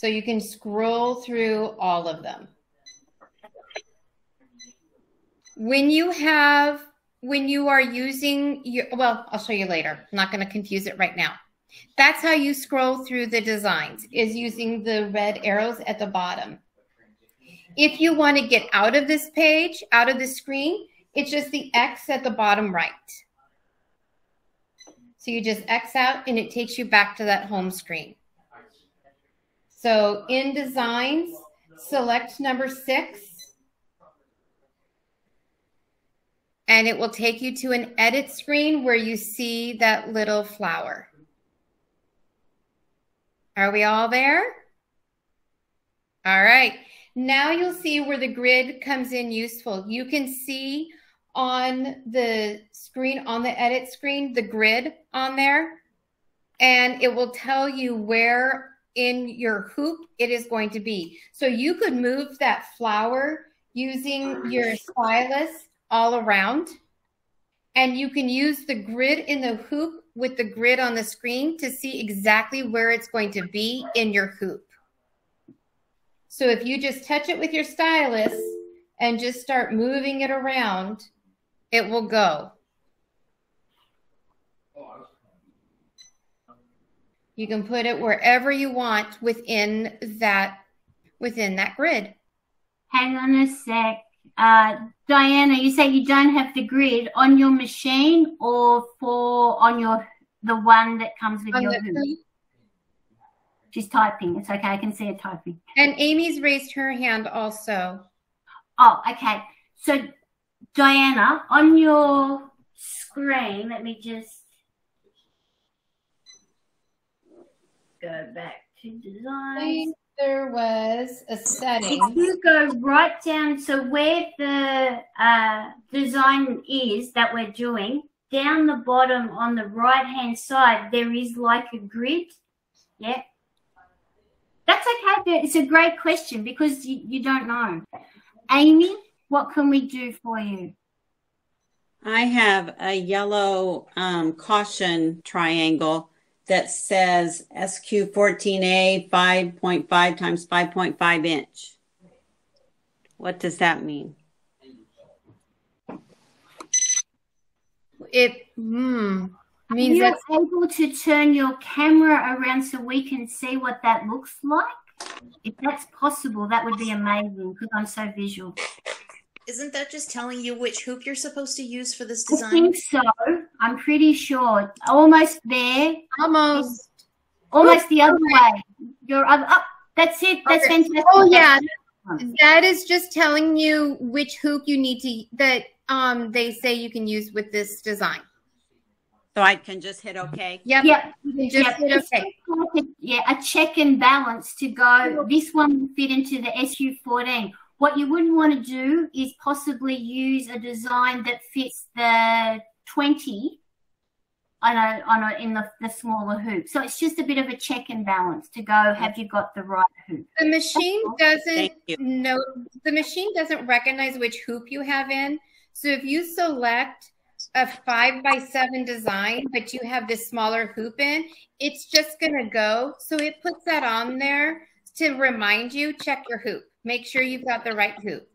So you can scroll through all of them. When you have, when you are using your, well, I'll show you later. I'm not going to confuse it right now. That's how you scroll through the designs is using the red arrows at the bottom. If you want to get out of this page, out of the screen, it's just the X at the bottom right. So you just X out and it takes you back to that home screen. So in designs, select number six. And it will take you to an edit screen where you see that little flower. Are we all there? All right. Now you'll see where the grid comes in useful. You can see on the screen, on the edit screen, the grid on there, and it will tell you where in your hoop it is going to be. So you could move that flower using your stylus all around, and you can use the grid in the hoop with the grid on the screen to see exactly where it's going to be in your hoop. So if you just touch it with your stylus and just start moving it around, it will go. You can put it wherever you want within that within that grid. Hang on a sec. Uh, Diana, you say you don't have the grid on your machine or for on your the one that comes with On your the-? She's typing. It's okay. I can see her typing. and Amy's raised her hand also. Oh, okay. So, Diana, on your screen, let me just go back to design. there was a setting. If you go right down, so where the uh, design is that we're doing, down the bottom on the right hand side, there is like a grid. Yeah. That's okay. It's a great question because you, you don't know. Amy, what can we do for you? I have a yellow um, caution triangle that says SQ14A 5.5 times 5.5 inch. What does that mean? It hmm, Are means you that able to turn your camera around so we can see what that looks like? If that's possible, that would be amazing because I'm so visual. Isn't that just telling you which hoop you're supposed to use for this design? I think so. I'm pretty sure. Almost there. almost. Almost the other way. Your other. Oh, that's it. That's Okay. fantastic. Oh yeah, That's- just telling you which hoop you need to that um they say you can use with this design. So I can just hit OK. Yep. Yeah. You can just yeah. hit okay. like a, yeah, a check and balance to go. This one will fit into the SQ14. What you wouldn't want to do is possibly use a design that fits the 20 on a on a in the, the smaller hoop. So it's just a bit of a check and balance to go. Have you got the right hoop? The machine doesn't Thank know the machine doesn't recognize which hoop you have in. So if you select a five by seven design, but you have this smaller hoop in, it's just going to go. So it puts that on there to remind you, check your hoop. Make sure you've got the right hoop.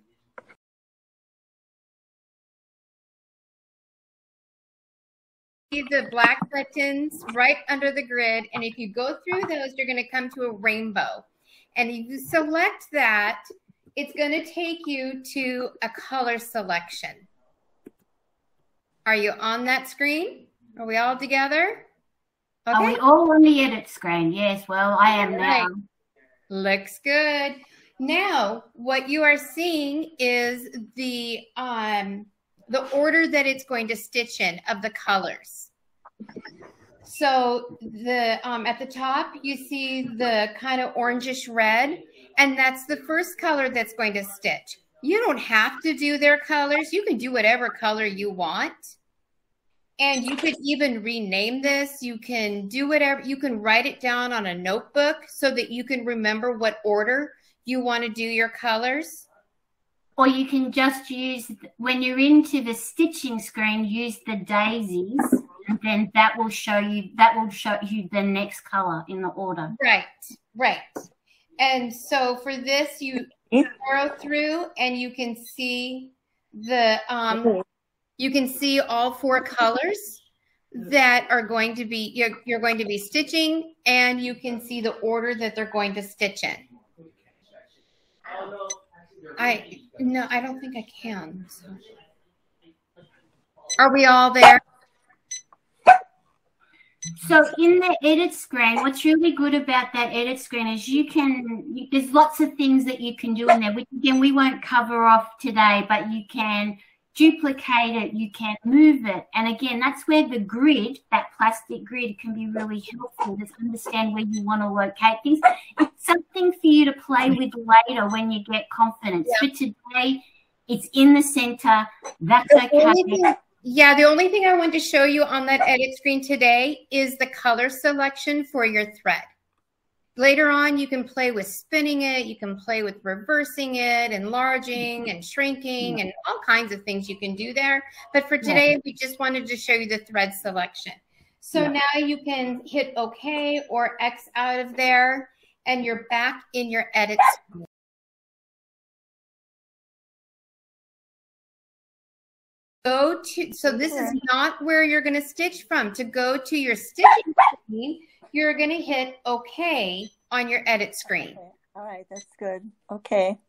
See the black buttons right under the grid. And if you go through those, you're going to come to a rainbow. And if you select that, it's going to take you to a color selection. Are you on that screen? Are we all together? Okay. Are we all on the edit screen? Yes, well, I am now. Looks good. Now, what you are seeing is the um, the order that it's going to stitch in of the colors. So the um, at the top, you see the kind of orangish red, and that's the first color that's going to stitch. You don't have to do their colors. You can do whatever color you want. And you could even rename this. You can do whatever, you can write it down on a notebook so that you can remember what order you want to do your colors. Or you can just use, when you're into the stitching screen, use the daisies and then that will show you, that will show you the next color in the order. Right, right. And so for this, you arrow through and you can see the, um, you can see all four colors that are going to be, you're, you're going to be stitching and you can see the order that they're going to stitch in. I, no, I don't think I can. So. Are we all there? So in the edit screen, what's really good about that edit screen is you can, there's lots of things that you can do in there, which again, we won't cover off today, but you can duplicate it, you can move it. And again, that's where the grid, that plastic grid can be really helpful to understand where you want to locate things. It's something for you to play with later when you get confidence. Yeah. But today, it's in the center. That's okay. Yeah, the only thing I want to show you on that edit screen today is the color selection for your thread. Later on, you can play with spinning it, you can play with reversing it, enlarging and shrinking, and all kinds of things you can do there. But for today, we just wanted to show you the thread selection. So yeah. now you can hit OK or X out of there, and you're back in your edit screen. go to, so this is not where you're going to stitch from. To go to your stitching screen, you're going to hit OK on your edit screen. Okay. All right, that's good. Okay.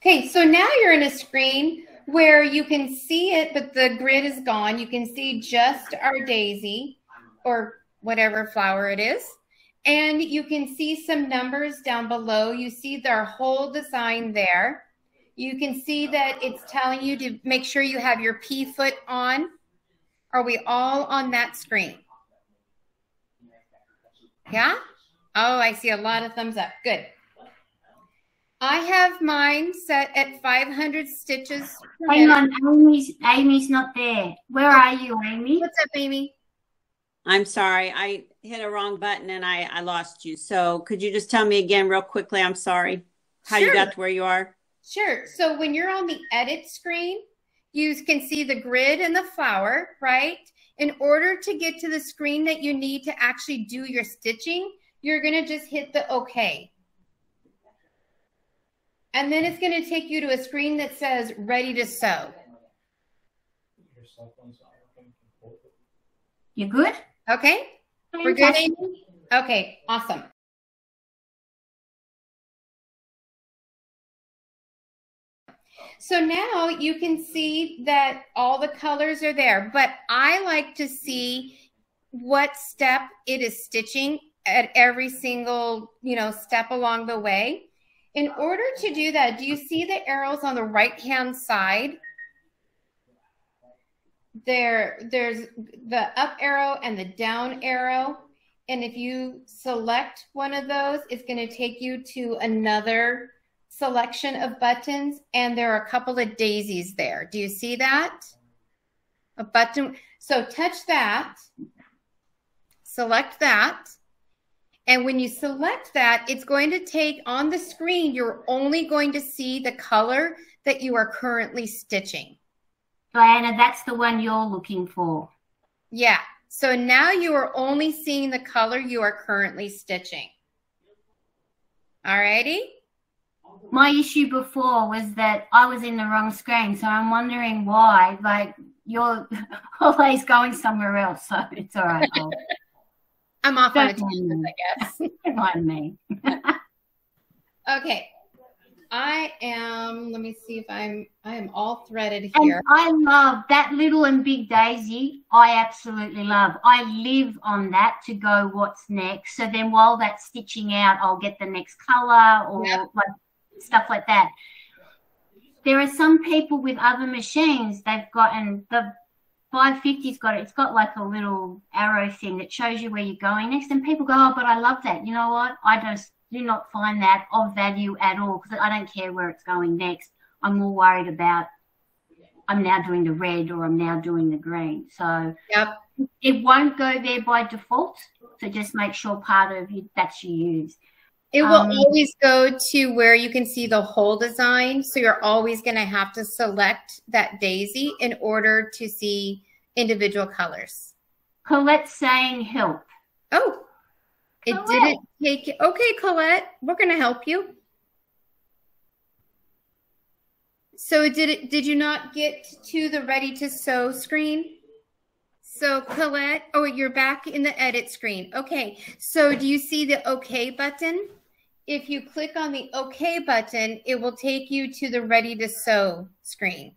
Okay, so now you're in a screen where you can see it, but the grid is gone. You can see just our daisy or whatever flower it is. And you can see some numbers down below. You see their whole design there. You can see that it's telling you to make sure you have your P foot on. Are we all on that screen? Yeah? Oh, I see a lot of thumbs up. Good. I have mine set at 500 stitches. Hang on, Amy's, Amy's not there. Where are you, Amy? What's up, Amy? I'm sorry. I hit a wrong button and I, I lost you. So could you just tell me again real quickly? I'm sorry. How sure. you got to where you are? Sure. So when you're on the edit screen, you can see the grid and the flower, right? In order to get to the screen that you need to actually do your stitching, you're going to just hit the OK. And then it's going to take you to a screen that says ready to sew. You good? Okay. We're good, Okay, awesome. So now you can see that all the colors are there, but I like to see what step it is stitching at every single, you know, step along the way. In order to do that, do you see the arrows on the right-hand side? There, there's the up arrow and the down arrow. And if you select one of those, it's going to take you to another selection of buttons and there are a couple of daisies there. Do you see that? A button. So touch that, select that. And when you select that, it's going to take on the screen, you're only going to see the color that you are currently stitching. Diana, that's the one you're looking for. Yeah. So now you are only seeing the color you are currently stitching. Alrighty. My issue before was that I was in the wrong screen, so I'm wondering why. Like you're always going somewhere else, so it's all right. I'm off on a Don't tangent. I guess. Don't mind me. Okay. I am, let me see if I'm, I am all threaded And here. I love that little and big daisy. I absolutely love. I live on that to go what's next. So then while that's stitching out, I'll get the next color or Yep. like stuff like that. There are some people with other machines, they've got, and the 550's got it, it's got like a little arrow thing that shows you where you're going next. And people go, oh, but I love that. You know what? I just do not find that of value at all because I don't care where it's going next. I'm more worried about I'm now doing the red or I'm now doing the green. So Yep. it won't go there by default. So just make sure part of you that's you use. It will Um, always go to where you can see the whole design. So you're always going to have to select that daisy in order to see individual colors. Colette's saying help. Oh, it Colette. didn't take Okay, Colette, we're going to help you. So did it did you not get to the ready to sew screen? So Colette, oh, you're back in the edit screen. Okay. So do you see the okay button? If you click on the okay button, it will take you to the ready to sew screen.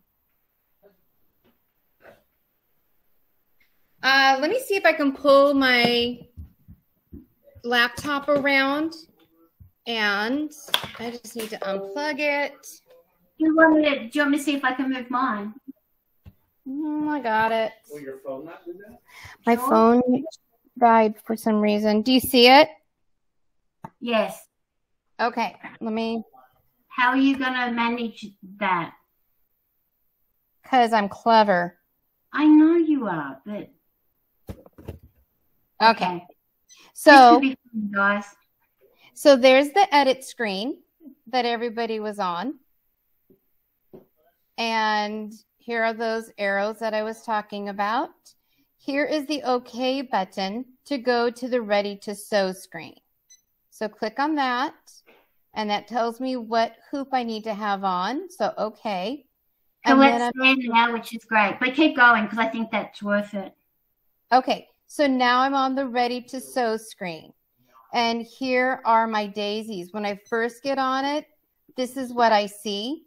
Uh, let me see if I can pull my laptop around and I just need to unplug it. Do you want me to, do you want me to see if I can move mine? Mm, I got it. Will your phone not do that? My Sure. phone died for some reason. Do you see it? Yes. Okay, let me, How are you going to manage that? because I'm clever. I know you are, but Okay, so fun, guys. so there's the edit screen that everybody was on, and here are those arrows that I was talking about. Here is the OK button to go to the ready to sew screen. So click on that, and that tells me what hoop I need to have on. So OK. And then Colette's I'm- there now, which is great. But keep going because I think that's worth it. Okay, so now I'm on the ready to sew screen. And here are my daisies. When I first get on it, this is what I see.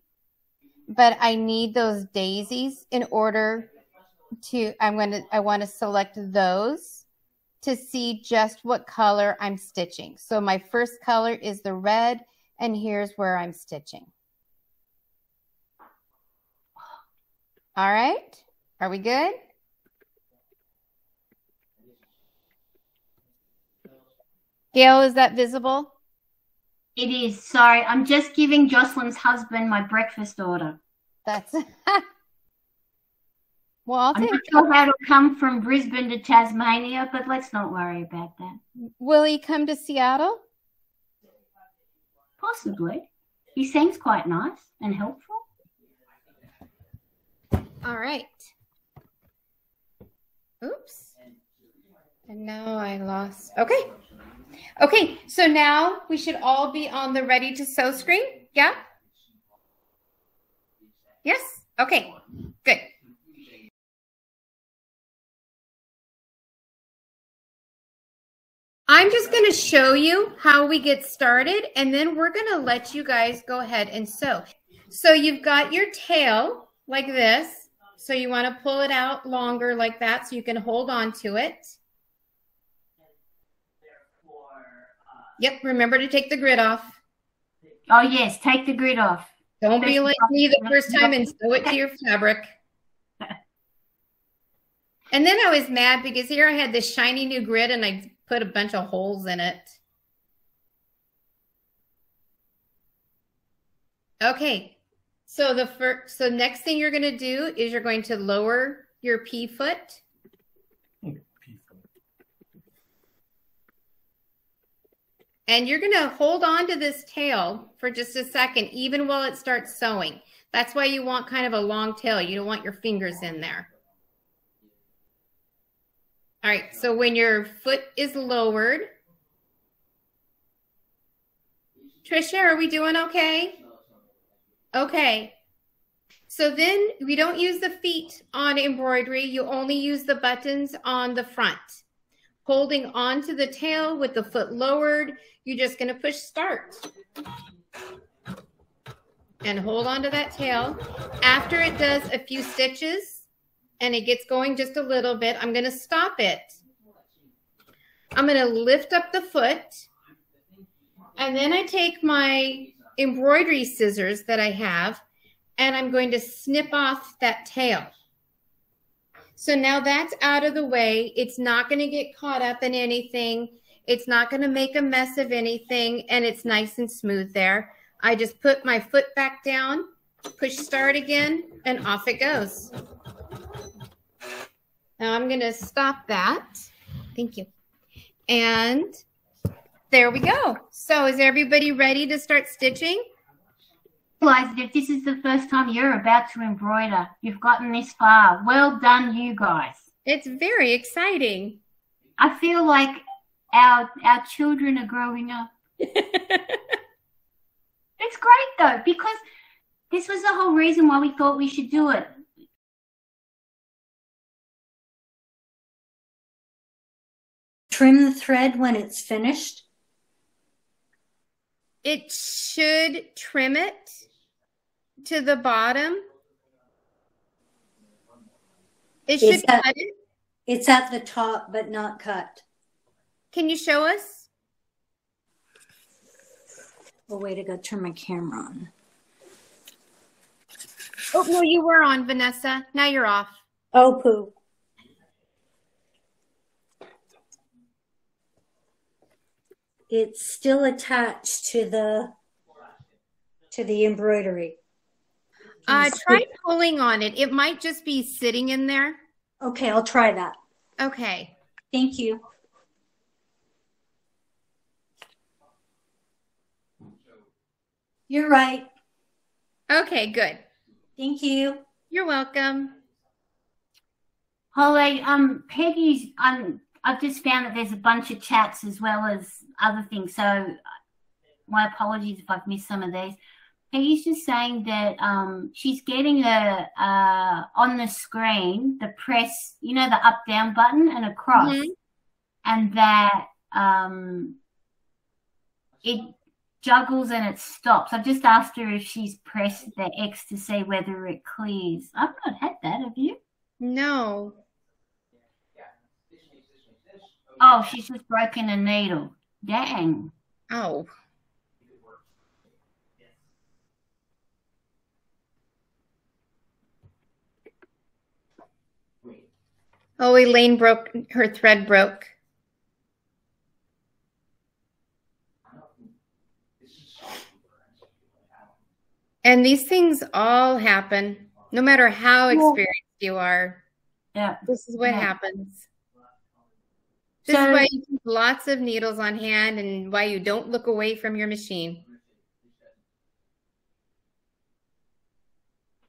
But I need those daisies in order to I'm going to I want to select those to see just what color I'm stitching. So my first color is the red and here's where I'm stitching. All right? Are we good? Gail, is that visible? It is. Sorry, I'm just giving Jocelyn's husband my breakfast order. That's well. I'll I'm not sure how it'll come from Brisbane to Tasmania, but let's not worry about that. Will he come to Seattle? Possibly. He seems quite nice and helpful. All right. Oops. And now I lost. Okay. Okay. So now we should all be on the ready to sew screen. Yeah. Yes. Okay. Good. I'm just going to show you how we get started and then we're going to let you guys go ahead and sew. So you've got your tail like this. So you want to pull it out longer like that so you can hold on to it. Yep, remember to take the grid off. Oh, yes, take the grid off. Don't be like me the first time and sew it to your fabric. And then I was mad because here I had this shiny new grid and I put a bunch of holes in it. Okay. So the first so next thing you're going to do is you're going to lower your P foot. And you're going to hold on to this tail for just a second, even while it starts sewing. That's why you want kind of a long tail. You don't want your fingers in there. All right, so when your foot is lowered, Trisha, are we doing okay? Okay. So then we don't use the feet on embroidery. You only use the buttons on the front. Holding onto the tail with the foot lowered, you're just going to push start. And hold on to that tail. After it does a few stitches and it gets going just a little bit, I'm going to stop it. I'm going to lift up the foot and then I take my embroidery scissors that I have and I'm going to snip off that tail. So now that's out of the way. It's not going to get caught up in anything. It's not going to make a mess of anything and it's nice and smooth there. I just put my foot back down, push start again, and off it goes. Now I'm going to stop that. Thank you. And there we go. So is everybody ready to start stitching? Realize if this is the first time you're about to embroider, you've gotten this far. Well done, you guys. It's very exciting. I feel like our our children are growing up. It's great though, because this was the whole reason why we thought we should do it. Trim the thread when it's finished. It should trim it to the bottom. It should that- cut it. It's at the top, but not cut. Can you show us? Oh, wait, I to turn my camera on. Oh, no, you were on, Vanessa. Now you're off. Oh, poo. It's still attached to the to the embroidery. Can you Uh, see- try pulling on it. It might just be sitting in there. Okay, I'll try that. Okay. Thank you. You're right. Okay, good. Thank you. You're welcome. Halleh, um, Peggy's, um, I've just found that there's a bunch of chats as well as other things. So uh, my apologies if I've missed some of these. Peggy's just saying that um, she's getting a uh, on the screen the press, you know, the up down button and a cross, Mhm. and that um, it juggles and it stops. I've just asked her if she's pressed the X to see whether it clears. I've not had that. Have you? No. Oh, she's just breaking a needle. Dang. Oh. Oh, Elaine broke her thread broke. And these things all happen, no matter how experienced you are. Yeah. This is what Yeah. happens. This So- is why you keep lots of needles on hand and why you don't look away from your machine.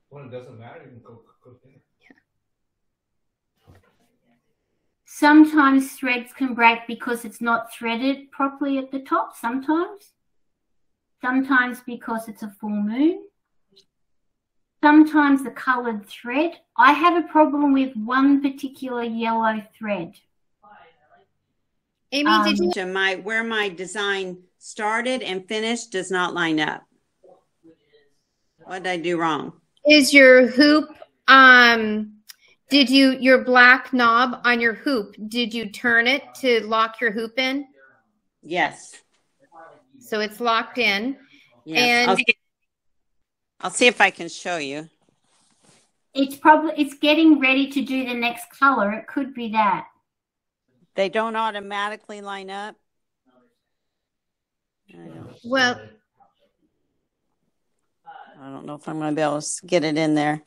When it doesn't matter, you can go cook dinner. Sometimes threads can break because it's not threaded properly at the top, sometimes. Sometimes because it's a full moon. Sometimes the colored thread. I have a problem with one particular yellow thread. Amy, did you? To my where my design started and finished does not line up. What did I do wrong? Is your hoop? Um, did you your black knob on your hoop? Did you turn it to lock your hoop in? Yes. So it's locked in. Yes. And- I'll, see, I'll see if I can show you. It's probably it's getting ready to do the next color. It could be that. They don't automatically line up. I don't, Well, I don't know if I'm going to be able to get it in there.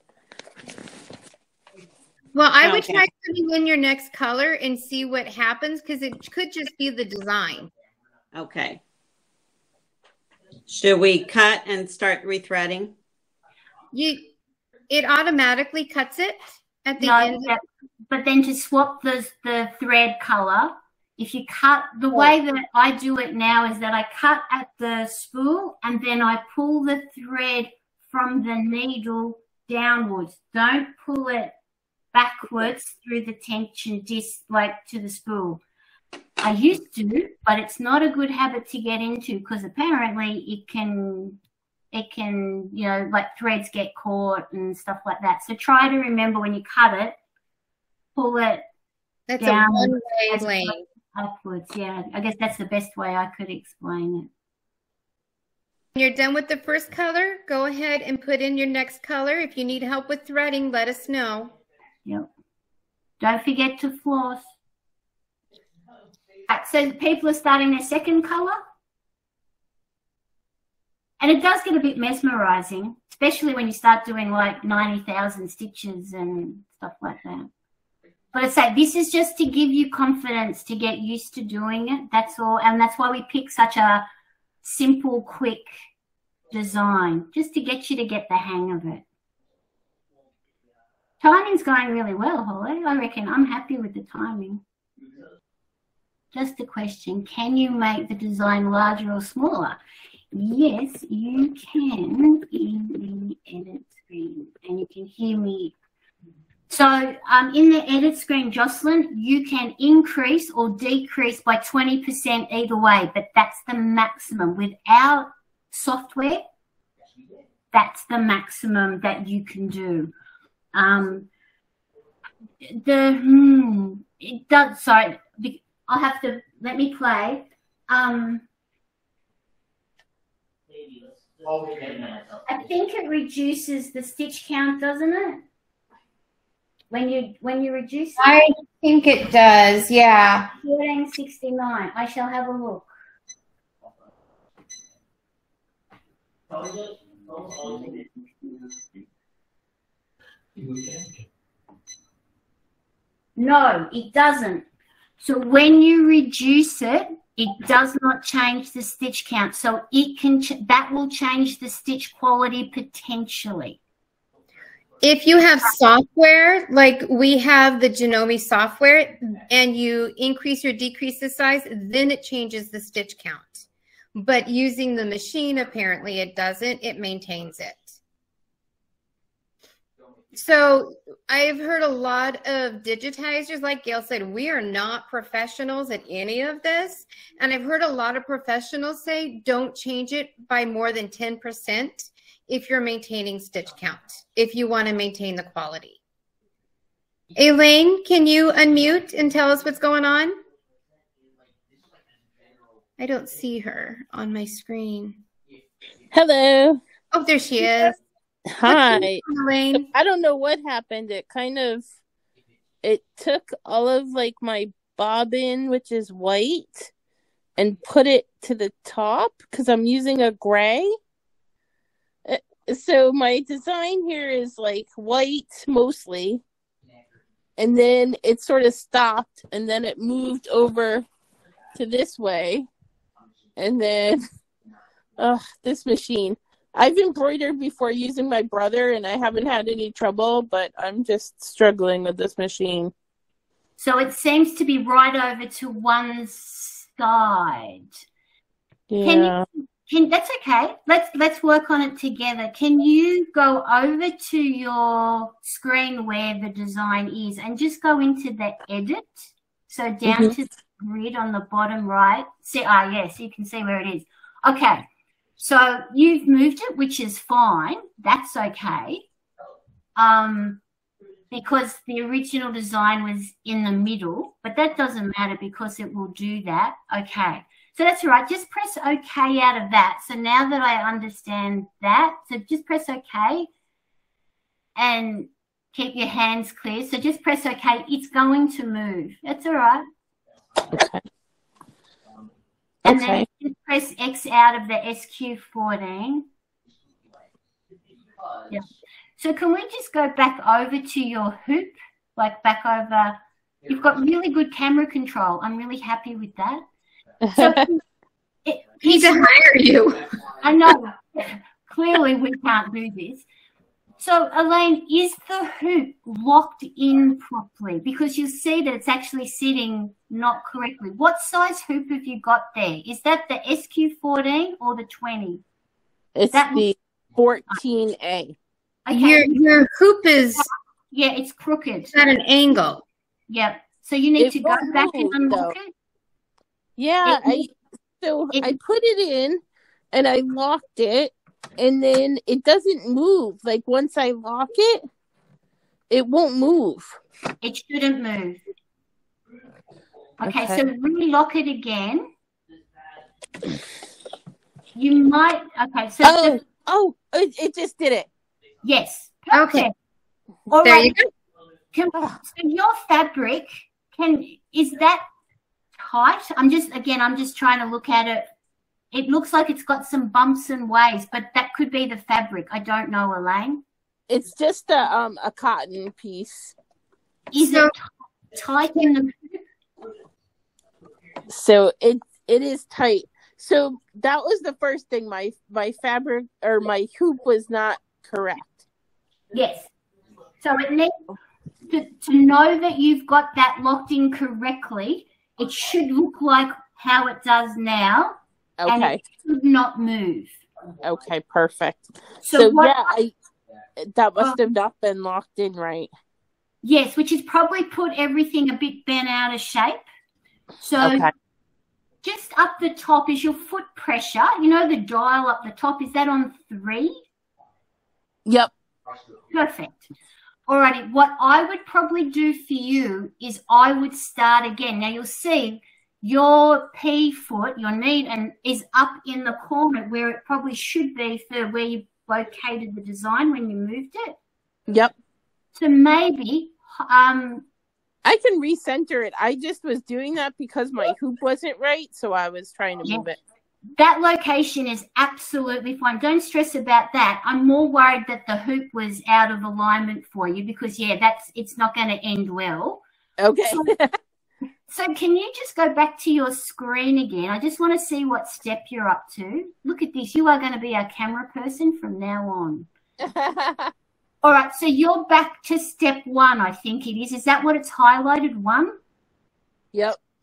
well, I oh, would Okay. try putting in your next color and see what happens because it could just be the design. Okay. Should we cut and start rethreading? You, it automatically cuts it at the No, end. that- but then to swap the the thread color, if you cut the way that I do it now is that I cut at the spool and then I pull the thread from the needle downwards. Don't pull it backwards through the tension disc like to the spool. I used to, but it's not a good habit to get into because apparently it can it can, you know, like threads get caught and stuff like that. So try to remember when you cut it, pull it That's down a one way lane. upwards. Yeah, I guess that's the best way I could explain it. When you're done with the first color, go ahead and put in your next color. If you need help with threading, let us know. Yep. Don't forget to floss. Right, so people are starting their second color. And it does get a bit mesmerizing, especially when you start doing like 90,000 stitches and stuff like that. But I say this is just to give you confidence to get used to doing it. That's all. And that's why we pick such a simple, quick design, just to get you to get the hang of it. Timing's going really well, Halleh. I reckon I'm happy with the timing. Just a question Can you make the design larger or smaller? Yes, you can in the edit screen, and you can hear me. So, um, in the edit screen, Jocelyn, you can increase or decrease by 20% either way, but that's the maximum. Without software, that's the maximum that you can do. Um, the hmm, it does. Sorry, I'll have to let me play. Um, I think it reduces the stitch count, doesn't it? When you when you reduce I think it does. Yeah. fourteen sixty nine, I shall have a look. No, it doesn't. So when you reduce it, it does not change the stitch count. So it can that will change the stitch quality potentially. If you have software, like we have the Janome software, and you increase or decrease the size, then it changes the stitch count. But using the machine, apparently it doesn't. It maintains it. So I've heard a lot of digitizers, like Gail said, we are not professionals at any of this. And I've heard a lot of professionals say don't change it by more than 10% if you're maintaining stitch count, if you want to maintain the quality. Elaine, can you unmute and tell us what's going on? I don't see her on my screen. Hello. Oh, there she is. Hi. I don't know what happened. It kind of it took all of like my bobbin, which is white, and put it to the top because I'm using a gray. Uh, So my design here is like white mostly, and then it sort of stopped, and then it moved over to this way, and then, oh, this machine. I've embroidered before using my brother and I haven't had any trouble, but I'm just struggling with this machine. So it seems to be right over to one side. Can Yeah. you can that's okay. Let's let's work on it together. Can you go over to your screen where the design is and just go into the edit? So down Mhm. to the grid on the bottom right. See ah yes, you can see where it is. Okay. So you've moved it, which is fine. That's okay. Um because the original design was in the middle, but that doesn't matter because it will do that. Okay. So that's all right. Just press OK out of that. So now that I understand that, so just press OK and keep your hands clear. So just press OK. It's going to move. That's all right. Okay. And Okay. Then just press X out of the SQ14. Yeah. So can we just go back over to your hoop, like back over? You've got really good camera control. I'm really happy with that. So it, Need to hire you. I know. Clearly, we can't do this. So, Elaine, is the hoop locked in properly? Because you'll see that it's actually sitting not correctly. What size hoop have you got there? Is that the SQ14 or the 20? It's That- the 14A. Okay. Your your hoop is yeah, it's crooked. It's at an angle. Yep. So you need It to go back and unlock though. it. Yeah, It- I so it- I put it in and I locked it and then it doesn't move. Like once I lock it, it won't move. It shouldn't move. Okay, Okay. so relock it again. You might. Okay, so Oh, the- oh, it, it just did it. yes. Okay. Perfect. All There right. you go. Can, Ah. so your fabric can is that tight? I'm just again. I'm just trying to look at it. It looks like it's got some bumps and waves, but that could be the fabric. I don't know, Elaine. It's just a um a cotton piece. Is So- it tight in the? So it it is tight. So that was the first thing. My my fabric or my hoop was not correct. Yes. So it needs to, to know that you've got that locked in correctly. It should look like how it does now, and Okay. it should not move. Okay, perfect. So, So, what? yeah, I that must have um, not been locked in right. Yes, which has probably put everything a bit bent out of shape. So Okay. just up the top is your foot pressure. You know the dial up the top. Is that on three? Yep. Perfect. Alrighty, what I would probably do for you is I would start again. Now you'll see your P foot, your knee, and is up in the corner where it probably should be for where you located the design when you moved it. Yep. So maybe um I can recenter it. I just was doing that because my hoop wasn't right, so I was trying to Yeah. move it. that location is absolutely fine. Don't stress about that. I'm more worried that the hoop was out of alignment for you because yeah, that's it's not going to end well. Okay. So, so can you just go back to your screen again? I just want to see what step you're up to. Look at this. You are going to be our camera person from now on. All right, so you're back to step one, I think it is. Is that what it's highlighted? One?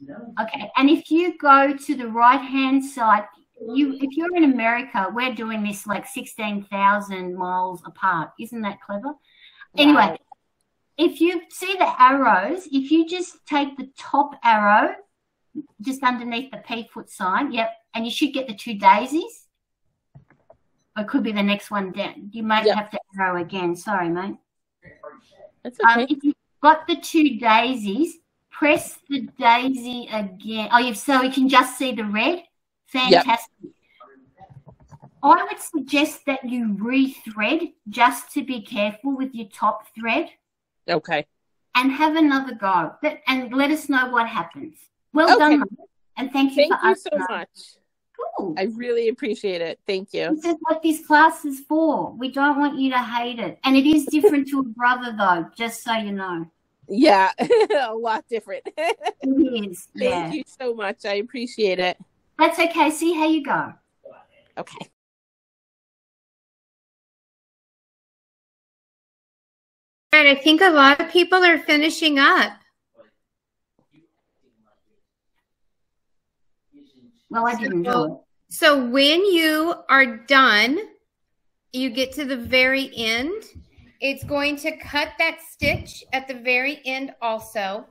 yep. Okay, and if you go to the right hand side, you if you're in America, we're doing this like sixteen thousand miles apart. Isn't that clever? Anyway. If you see the arrows, if you just take the top arrow just underneath the P foot sign, yep, and you should get the two daisies. Or it could be the next one down. You might Yep. have to arrow again. Sorry, mate. That's Um, okay. if you've got the two daisies, press the daisy again. Oh, you've, so you can just see the red. Fantastic. I would suggest that you rethread just to be careful with your top thread okay. and have another go. And let us know what happens. Well Okay. done, and thank you Thank for you us. so much. Cool. I really appreciate it. Thank you. This is what this class is for. We don't want you to hate it. And it is different to a brother, though, just so you know. Yeah, a lot different. It is. Thank Yeah. you so much. I appreciate it. That's okay. See how you go. Okay. Right, I think a lot of people are finishing up. Well, I didn't know. it. So when you are done, you get to the very end. It's going to cut that stitch at the very end also.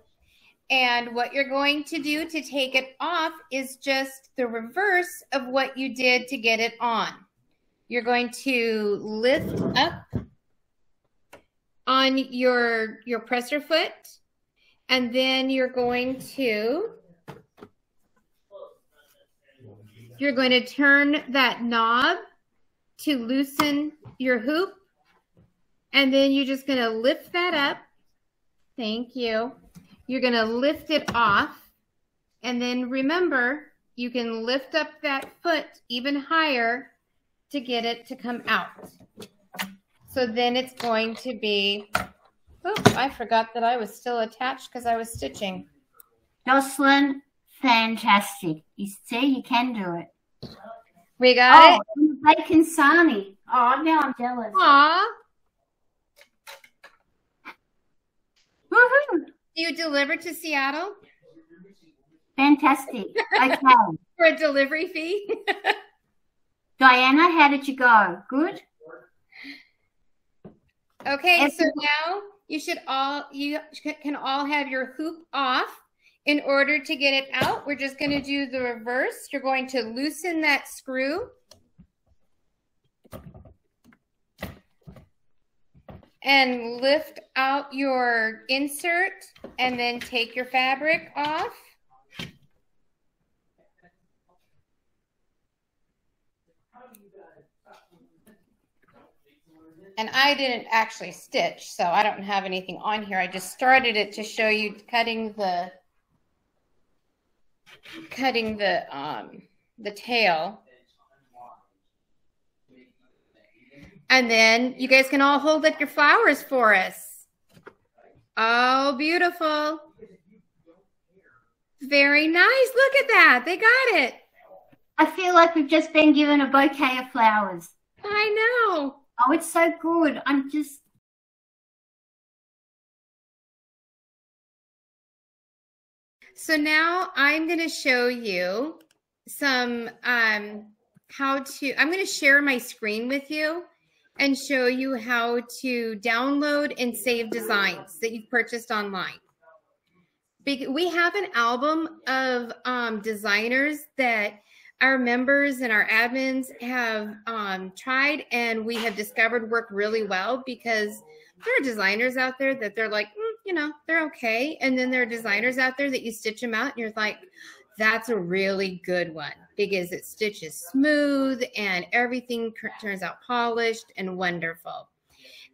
And what you're going to do to take it off is just the reverse of what you did to get it on. You're going to lift up on your your presser foot and then you're going to you're going to turn that knob to loosen your hoop and then you're just going to lift that up. Thank you. You're going to lift it off and then remember you can lift up that foot even higher to get it to come out so then it's going to be, oh, I forgot that I was still attached because I was stitching. Jocelyn, fantastic. You see, you can do it. We got oh, it. Like Oh, now I'm jealous. Aw. Woohoo. You deliver to Seattle? Fantastic. Okay. For a delivery fee? Diana, how did you go? Good? Okay, so Every- now you should all you can all have your hoop off. In order to get it out, we're just going to do the reverse. You're going to loosen that screw. And lift out your insert and then take your fabric off. And I didn't actually stitch, so I don't have anything on here. I just started it to show you cutting the cutting the um the tail. And then you guys can all hold up your flowers for us. Oh, beautiful. Very nice. Look at that. They got it. I feel like we've just been given a bouquet of flowers. I know. Oh, it's so good. I'm just. So now I'm going to show you some um, how to. I'm going to share my screen with you and show you how to download and save designs that you've purchased online. We have an album of um, designers that our members and our admins have um, tried and we have discovered work really well because there are designers out there that they're like, "Mm, you know, they're okay. And then there are designers out there that you stitch them out and you're like, that's a really good one because it stitches smooth and everything turns out polished and wonderful.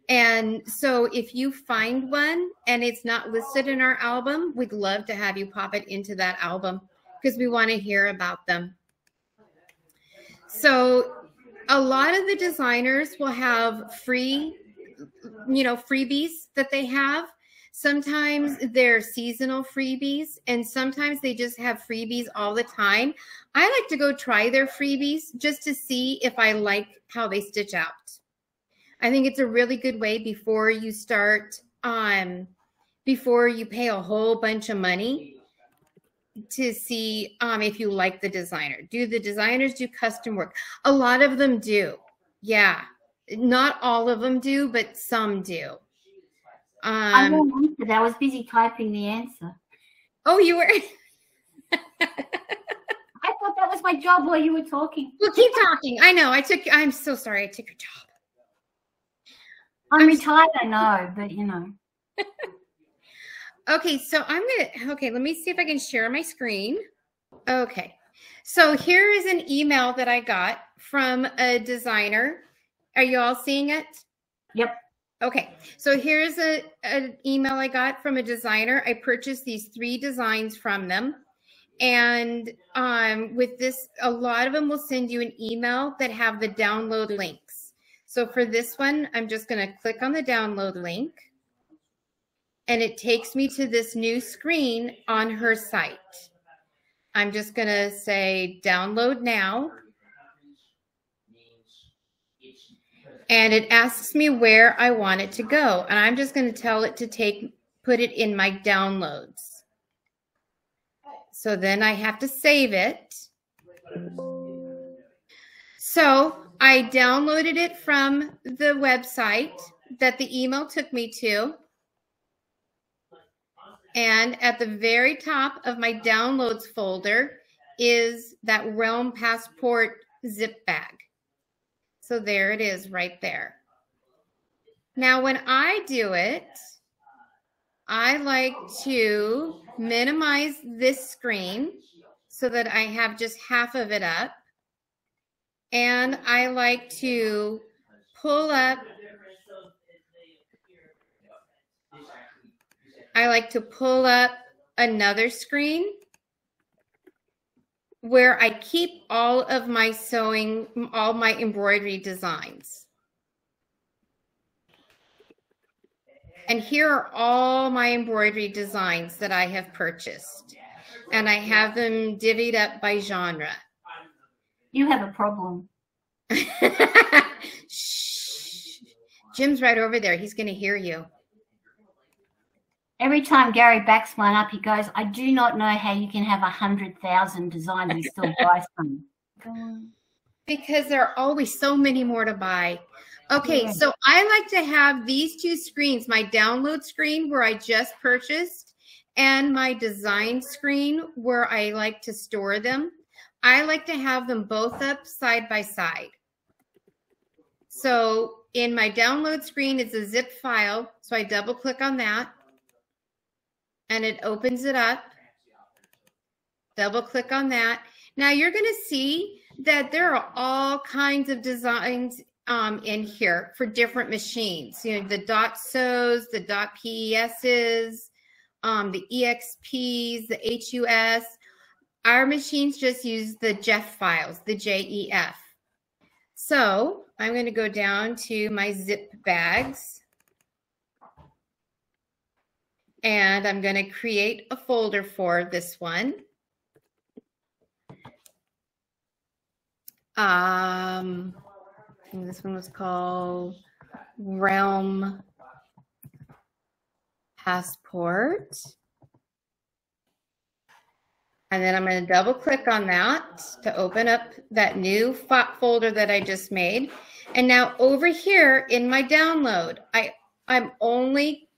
And so if you find one and it's not listed in our album, we'd love to have you pop it into that album because we want to hear about them. So a lot of the designers will have free you know freebies that they have. Sometimes they're seasonal freebies and sometimes they just have freebies all the time. I like to go try their freebies just to see if i like how they stitch out. I think it's a really good way before you start um before you pay a whole bunch of money to see um if you like the designer do the designers do custom work a lot of them do yeah not all of them do, but some do. I Um, won't answer that. I was busy typing the answer. oh, you were. I thought that was my job while you were talking. well, keep talking. I know. I took. I'm so sorry. I took your job. I'm retired, I know, but you know. Okay, so I'm gonna. Okay, let me see if I can share my screen. Okay, so here is an email that I got from a designer. Are you all seeing it? Yep. Okay, so here's a an email I got from a designer. I purchased these three designs from them, and um, with this, a lot of them will send you an email that have the download links. So for this one, I'm just going to click on the download link, and it takes me to this new screen on her site. I'm just going to say download now. and it asks me where I want it to go. And I'm just going to tell it to take, put it in my downloads. So then I have to save it. So I downloaded it from the website that the email took me to. And at the very top of my downloads folder is that Realm Passport zip bag. So there it is right there. Now, when I do it, I like to minimize this screen so that I have just half of it up. And I like to pull up, I like to pull up another screen where I keep all of my sewing, all my embroidery designs. And here are all my embroidery designs that I have purchased. And I have them divvied up by genre. You have a problem. Shh. Jim's right over there. He's going to hear you. Every time Gary backs one up, he goes, I do not know how you can have a hundred thousand designs and still buy some. Because there are always so many more to buy. Okay, Yeah. so I like to have these two screens my download screen where I just purchased, and my design screen where I like to store them. I like to have them both up side by side. So in my download screen, it's a zip file. So I double click on that and it opens it up. Double click on that. Now you're going to see that there are all kinds of designs um, in here for different machines. You know, the dot SOs, the dot PESs, um, the EXPs, the HUS. Our machines just use the JEF files, the JEF. So I'm going to go down to my zip bags. And I'm going to create a folder for this one. Um, this one was called Realm Passport. And then I'm going to double click on that to open up that new folder that I just made. And now over here in my download, I I'm only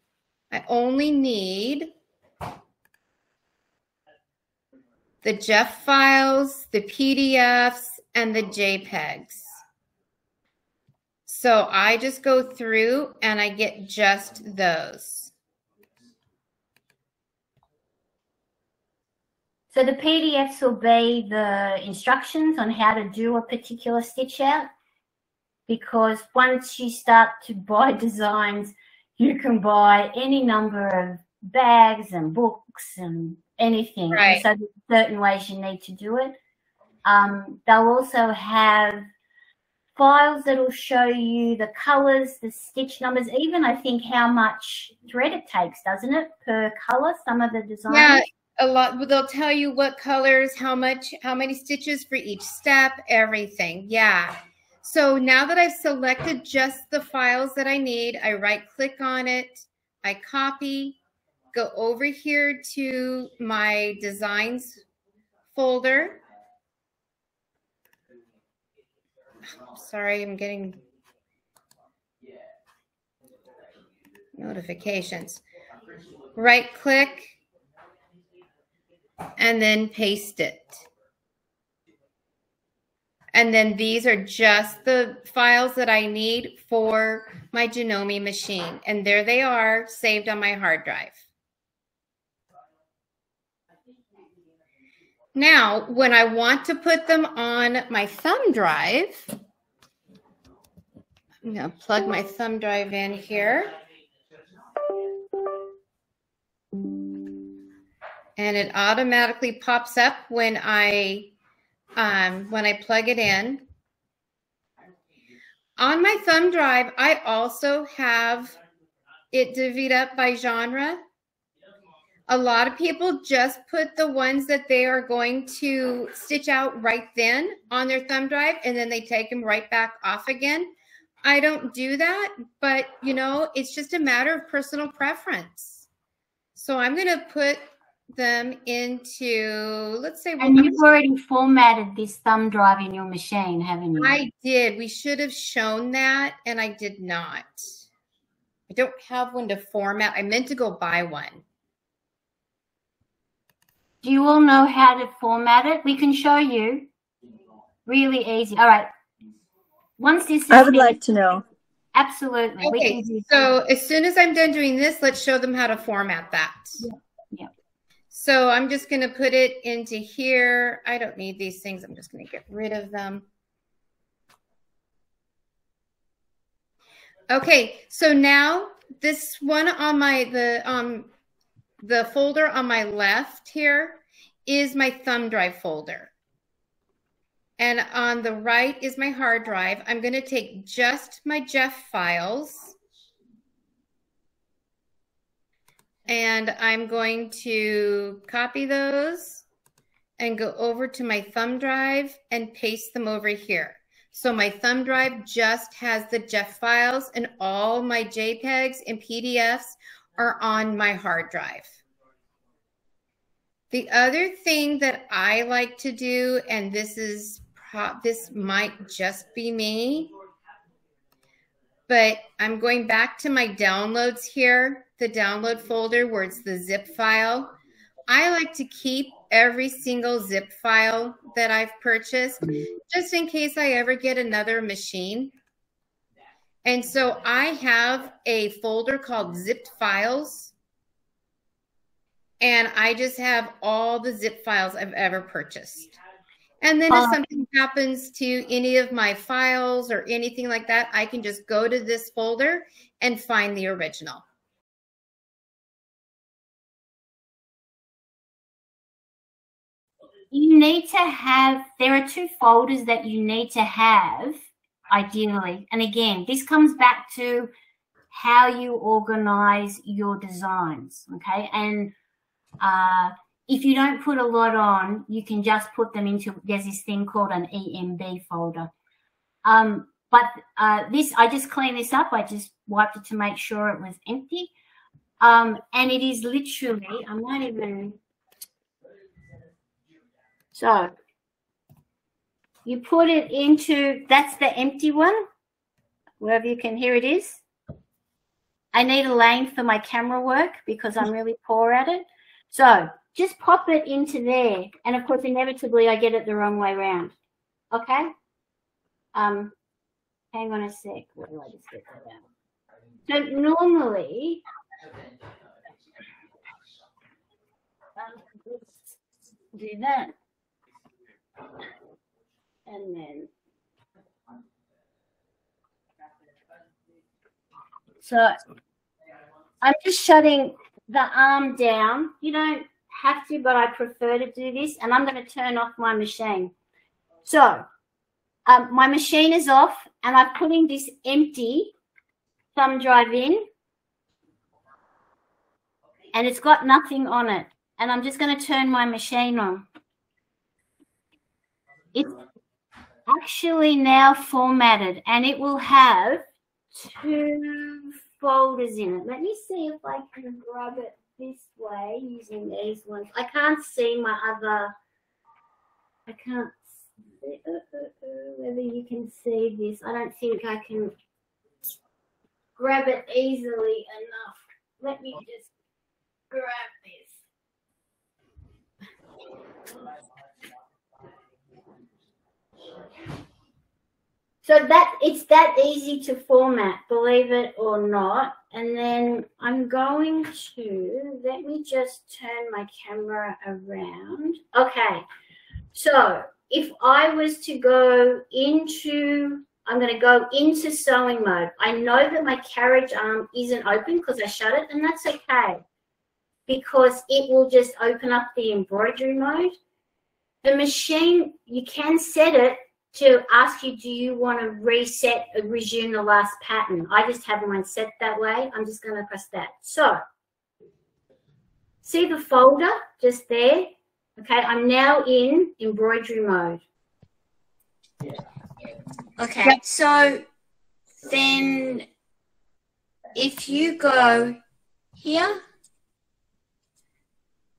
I only need the JEF files, the PDFs, and the JPEGs. So I just go through and I get just those. So the PDFs will be the instructions on how to do a particular stitch out. Because once you start to buy designs, you can buy any number of bags and books and anything. Right. And so there's certain ways you need to do it. Um, they'll also have files that'll show you the colors, the stitch numbers, even I think how much thread it takes, doesn't it, per color? Some of the designs. Yeah, a lot. They'll tell you what colors, how much, how many stitches for each step, everything. Yeah. So now that I've selected just the files that I need, I right click on it, I copy, go over here to my designs folder. Sorry, I'm getting notifications. Right click and then paste it. And then these are just the files that I need for my Janome machine. And there they are saved on my hard drive. Now, when I want to put them on my thumb drive, I'm going to plug my thumb drive in here. And it automatically pops up when I um, when I plug it in. On my thumb drive, I also have it divvied up by genre. A lot of people just put the ones that they are going to stitch out right then on their thumb drive and then they take them right back off again. I don't do that, but you know, it's just a matter of personal preference. So I'm going to put them into, let's say, And you've already formatted this thumb drive in your machine, haven't you? I did. We should have shown that, and I did not. I don't have one to format. I meant to go buy one. Do you all know how to format it? We can show you. Really easy. All right. Once this is I would finished- like to know. absolutely. we Okay, can do so as soon as I'm done doing this, let's show them how to format that. Yeah, yeah. So I'm just going to put it into here. I don't need these things. I'm just going to get rid of them. Okay, so now this one on my the um the folder on my left here is my thumb drive folder. And on the right is my hard drive. I'm going to take just my JEF files. And I'm going to copy those and go over to my thumb drive and paste them over here. So my thumb drive just has the JEF files and all my JPEGs and PDFs are on my hard drive. The other thing that I like to do, and this is this might just be me, but I'm going back to my downloads here, the download folder where it's the zip file. I like to keep every single zip file that I've purchased just in case I ever get another machine. And so I have a folder called zipped files. And I just have all the zip files I've ever purchased. And then if Uh, something happens to any of my files or anything like that, I can just go to this folder and find the original. you need to have there are two folders that you need to have ideally and again this comes back to how you organize your designs okay and uh, if you don't put a lot on you can just put them into there's this thing called an emb folder um, but uh, this i just cleaned this up i just wiped it to make sure it was empty um, and it is literally i might even so you put it into that's the empty one, wherever you can hear it is. I need a lane for my camera work because I'm really poor at it. So just pop it into there. And of course, inevitably I get it the wrong way around. Okay? Um hang on a sec. Where do I just get that out? So normally um, do that and then so I'm just shutting the arm down. You don't have to, but I prefer to do this, and I'm going to turn off my machine. So um, my machine is off, and I'm putting this empty thumb drive in, and it's got nothing on it. And I'm just going to turn my machine on. It's actually now formatted and it will have two folders in it. Let me see if I can grab it this way using these ones. I can't see my other, I can't see, uh, uh, uh, whether you can see this. I don't think I can grab it easily enough. Let me just grab this. So that it's that easy to format, believe it or not. And then I'm going to let me just turn my camera around. Okay. So if I was to go into I'm going to go into sewing mode. I know that my carriage arm isn't open because I shut it, and that's okay because it will just open up the embroidery mode. The machine, you can set it to ask you, do you want to reset, or resume the last pattern? I just have mine set that way. I'm just going to press that. So, see the folder just there? Okay, I'm now in embroidery mode. Okay, so then if you go here,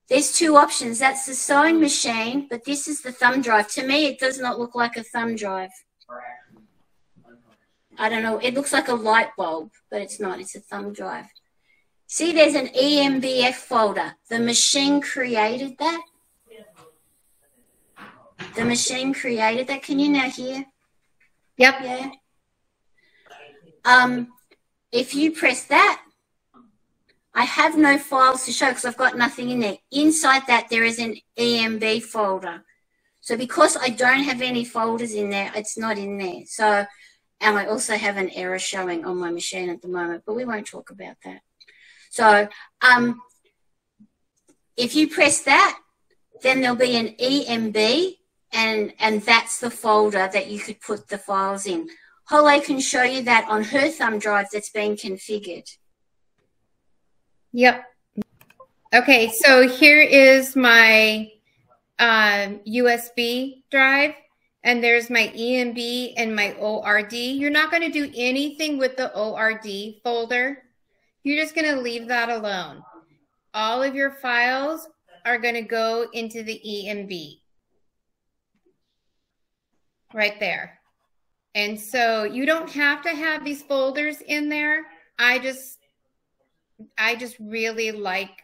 there's two options. That's the sewing machine, but this is the thumb drive. To me, it does not look like a thumb drive. I don't know. It looks like a light bulb, but it's not. It's a thumb drive. See, there's an EMBF folder. The machine created that. The machine created that. Can you now hear? Yep. Yeah. Um, if you press that, I have no files to show because I've got nothing in there. Inside that, there is an EMB folder. So because I don't have any folders in there, it's not in there. So, and I also have an error showing on my machine at the moment, but we won't talk about that. So, um, if you press that, then there'll be an EMB, and and that's the folder that you could put the files in. Halleh can show you that on her thumb drive that's been configured. Yep. Okay, so here is my um, USB drive, and there's my EMB and my ORD. You're not going to do anything with the ORD folder you're just going to leave that alone. All of your files are going to go into the EMB right there. And so you don't have to have these folders in there. I just I just really like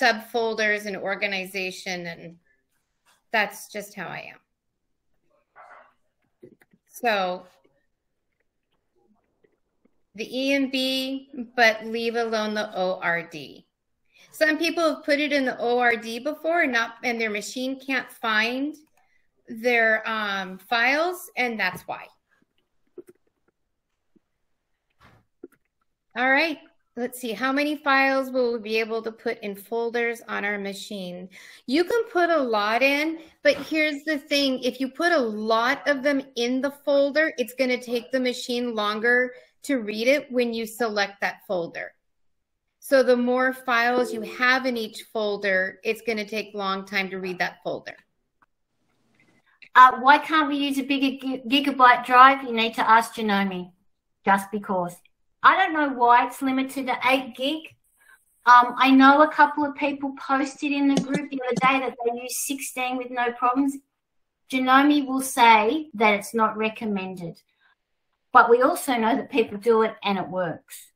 subfolders and organization and that's just how I am. So the E and B, but leave alone the ORD. Some people have put it in the ORD before and not and their machine can't find their um, files, and that's why. All right, let's see. How many files will we be able to put in folders on our machine? You can put a lot in, but here's the thing. If you put a lot of them in the folder, it's going to take the machine longer to read it when you select that folder. So the more files you have in each folder, it's going to take long time to read that folder. Uh, why can't we use a bigger gigabyte drive? You need to ask Janome, just because. I don't know why it's limited to 8 gig. Um, I know a couple of people posted in the group the other day that they use 16 with no problems. Janome will say that it's not recommended. But we also know that people do it and it works.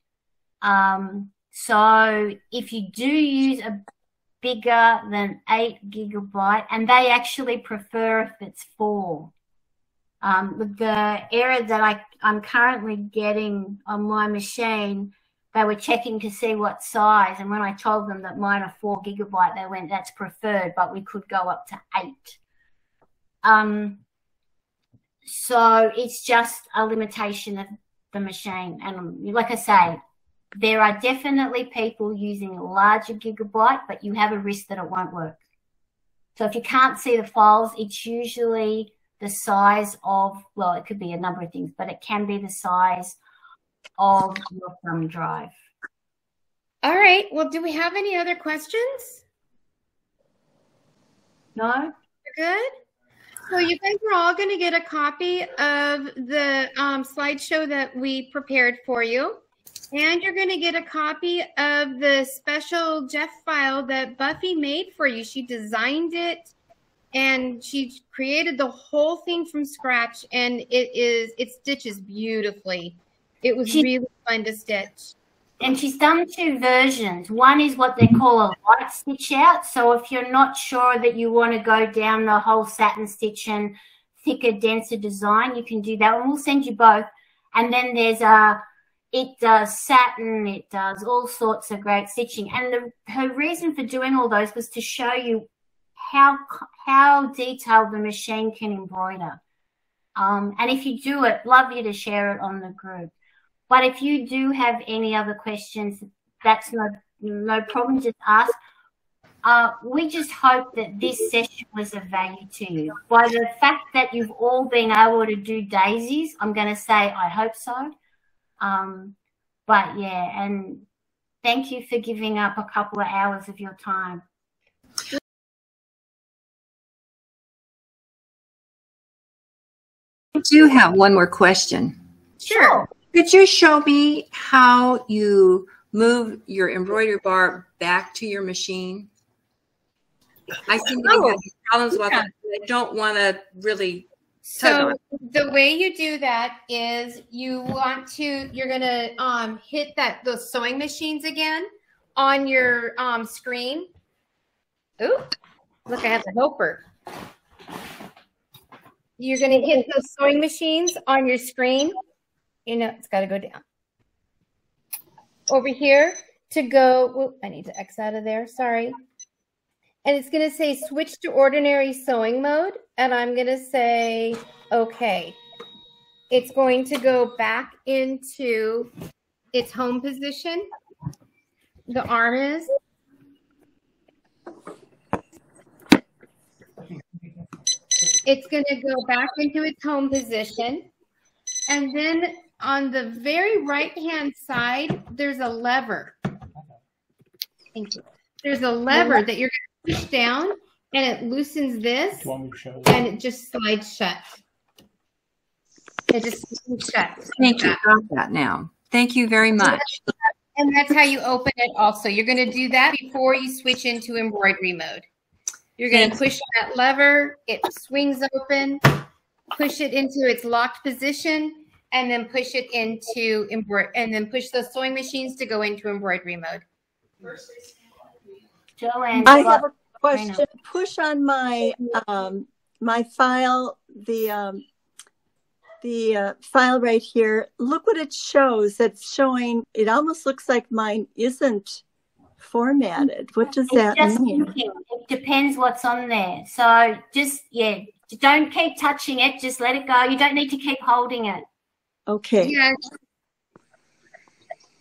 Um, so if you do use a bigger than eight gigabyte, and they actually prefer if it's four. Um, the error that I, I'm currently getting on my machine, they were checking to see what size, and when I told them that mine are four gigabyte, they went, "That's preferred, but we could go up to eight. Um, so it's just a limitation of the machine, and like I say, there are definitely people using larger gigabyte, but you have a risk that it won't work. So if you can't see the files, it's usually the size of, well, it could be a number of things, but it can be the size of your thumb drive. All right. Well, do we have any other questions? No? Good. So you guys are all going to get a copy of the um, slideshow that we prepared for you. And you're going to get a copy of the special JEF file that Buffy made for you. She designed it and she created the whole thing from scratch and it is it stitches beautifully. It was she, really fun to stitch. And she's done two versions. One is what they call a light stitch out. So if you're not sure that you want to go down the whole satin stitch and thicker, denser design, you can do that. And we'll send you both. And then there's a it does satin, it does all sorts of great stitching. And the, her reason for doing all those was to show you how how detailed the machine can embroider. Um, and if you do it, love you to share it on the group. But if you do have any other questions, that's no no problem. Just ask. Uh, we just hope that this session was of value to you. By the fact that you've all been able to do daisies, I'm going to say I hope so. Um, but yeah, and thank you for giving up a couple of hours of your time. I do have one more question. Sure. Could you show me how you move your embroidery bar back to your machine? I seem to oh, problems with yeah. it. I don't want to really so the way you do that is you want to you're gonna um, hit that those sewing machines again on your um, screen. Ooh, look, I have the helper. You're gonna hit those sewing machines on your screen. You know it's got to go down over here to go. I need to X out of there. Sorry and it's going to say switch to ordinary sewing mode. And I'm going to say, okay. It's going to go back into its home position. The arm is. It's going to go back into its home position. And then on the very right hand side, there's a lever. Thank you. There's a lever that you're going to push down and it loosens this and it just slides shut. It just slides shut. Thank you. Got that now. Thank you very much. And that's how you open it also. You're going to do that before you switch into embroidery mode. You're going to push that lever, it swings open, push it into its locked position, and then push it into embroidery, and then push the sewing machines to go into embroidery mode. Joanne, I have a question. Push on my um, my file, the um, the uh, file right here. Look what it shows. It's showing. It almost looks like mine isn't formatted. What does It's that just mean? thinking. It depends what's on there. So just yeah, don't keep touching it. Just let it go. You don't need to keep holding it. Okay. Yeah.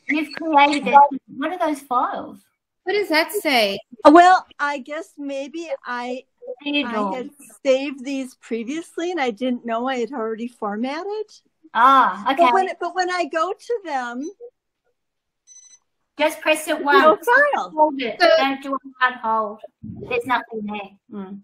You've created it. What are those files? What does that say? Well, I guess maybe I I had saved these previously and I didn't know I had already formatted. Ah, okay. But when but when I go to them, Just press it no once. file. Hold it. So- Don't do a hard hold. There's nothing there. Mm.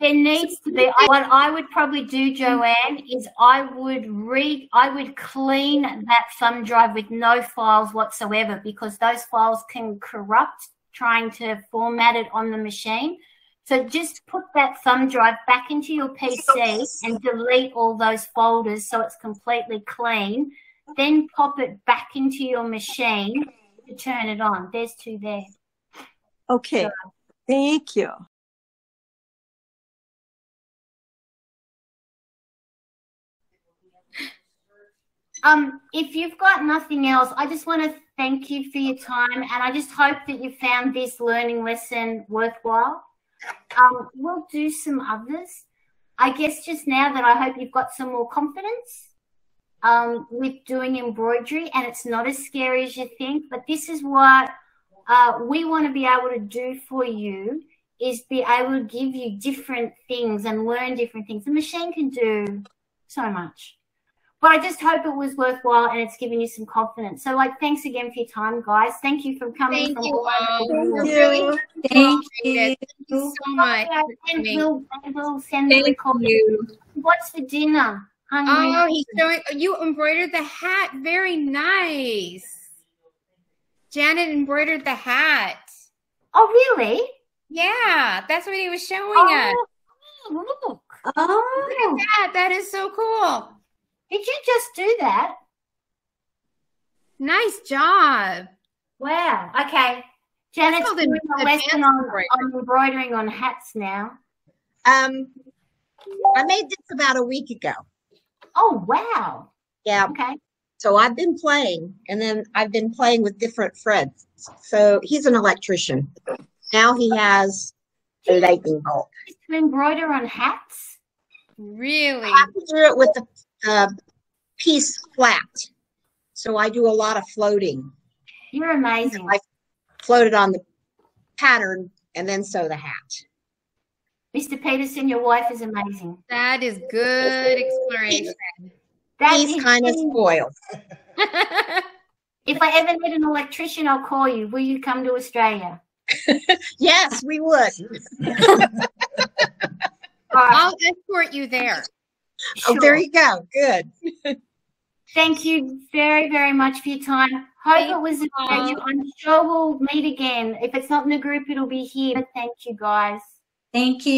There needs to be. What I would probably do, Joanne, is I would read. I would clean that thumb drive with no files whatsoever because those files can corrupt trying to format it on the machine. So just put that thumb drive back into your PC and delete all those folders so it's completely clean. Then pop it back into your machine to turn it on. There's two there. Okay. Thank you. Um, if you've got nothing else, I just want to thank you for your time, and I just hope that you found this learning lesson worthwhile. Um, we'll do some others. I guess just now that I hope you've got some more confidence um, with doing embroidery, and it's not as scary as you think. But this is what uh, we want to be able to do for you: is be able to give you different things and learn different things. The machine can do so much. But I just hope it was worthwhile and it's given you some confidence. So, like, thanks again for your time, guys. Thank you for coming. Thank from you all over all. the We're world. really Thank appreciate it. Thank you so much. for And we'll, and we'll send the Thank recording. you. What's for dinner? Hungry? Oh, he's showing you embroidered the hat. Very nice. Janet embroidered the hat. Oh, really? Yeah, that's what he was showing us. Oh, look. Oh, Look at that. That is so cool. Did you just do that? Nice job. Wow. Okay. Janet's called doing a advanced lesson on, on embroidering on hats now. Um, I made this about a week ago. Oh, wow. Yeah. Okay. So I've been playing and then I've been playing with different friends. So he's an electrician. Now he has a lightning bolt. To embroider on hats? Really? I have to do it with the uh, piece flat. So I do a lot of floating. You're amazing. I float it on the pattern and then sew the hat. Mr. Peterson, your wife is amazing. That is good exploration. That He's kind of really- spoiled. If I ever need an electrician, I'll call you. Will you come to Australia? Yes, we would. All right. I'll escort you there. Oh, there you go. Good. Thank you very, very much for your time. Hope Thank it was a you. pleasure. I'm sure we'll meet again. If it's not in the group, it'll be here. But thank you, guys. thank you.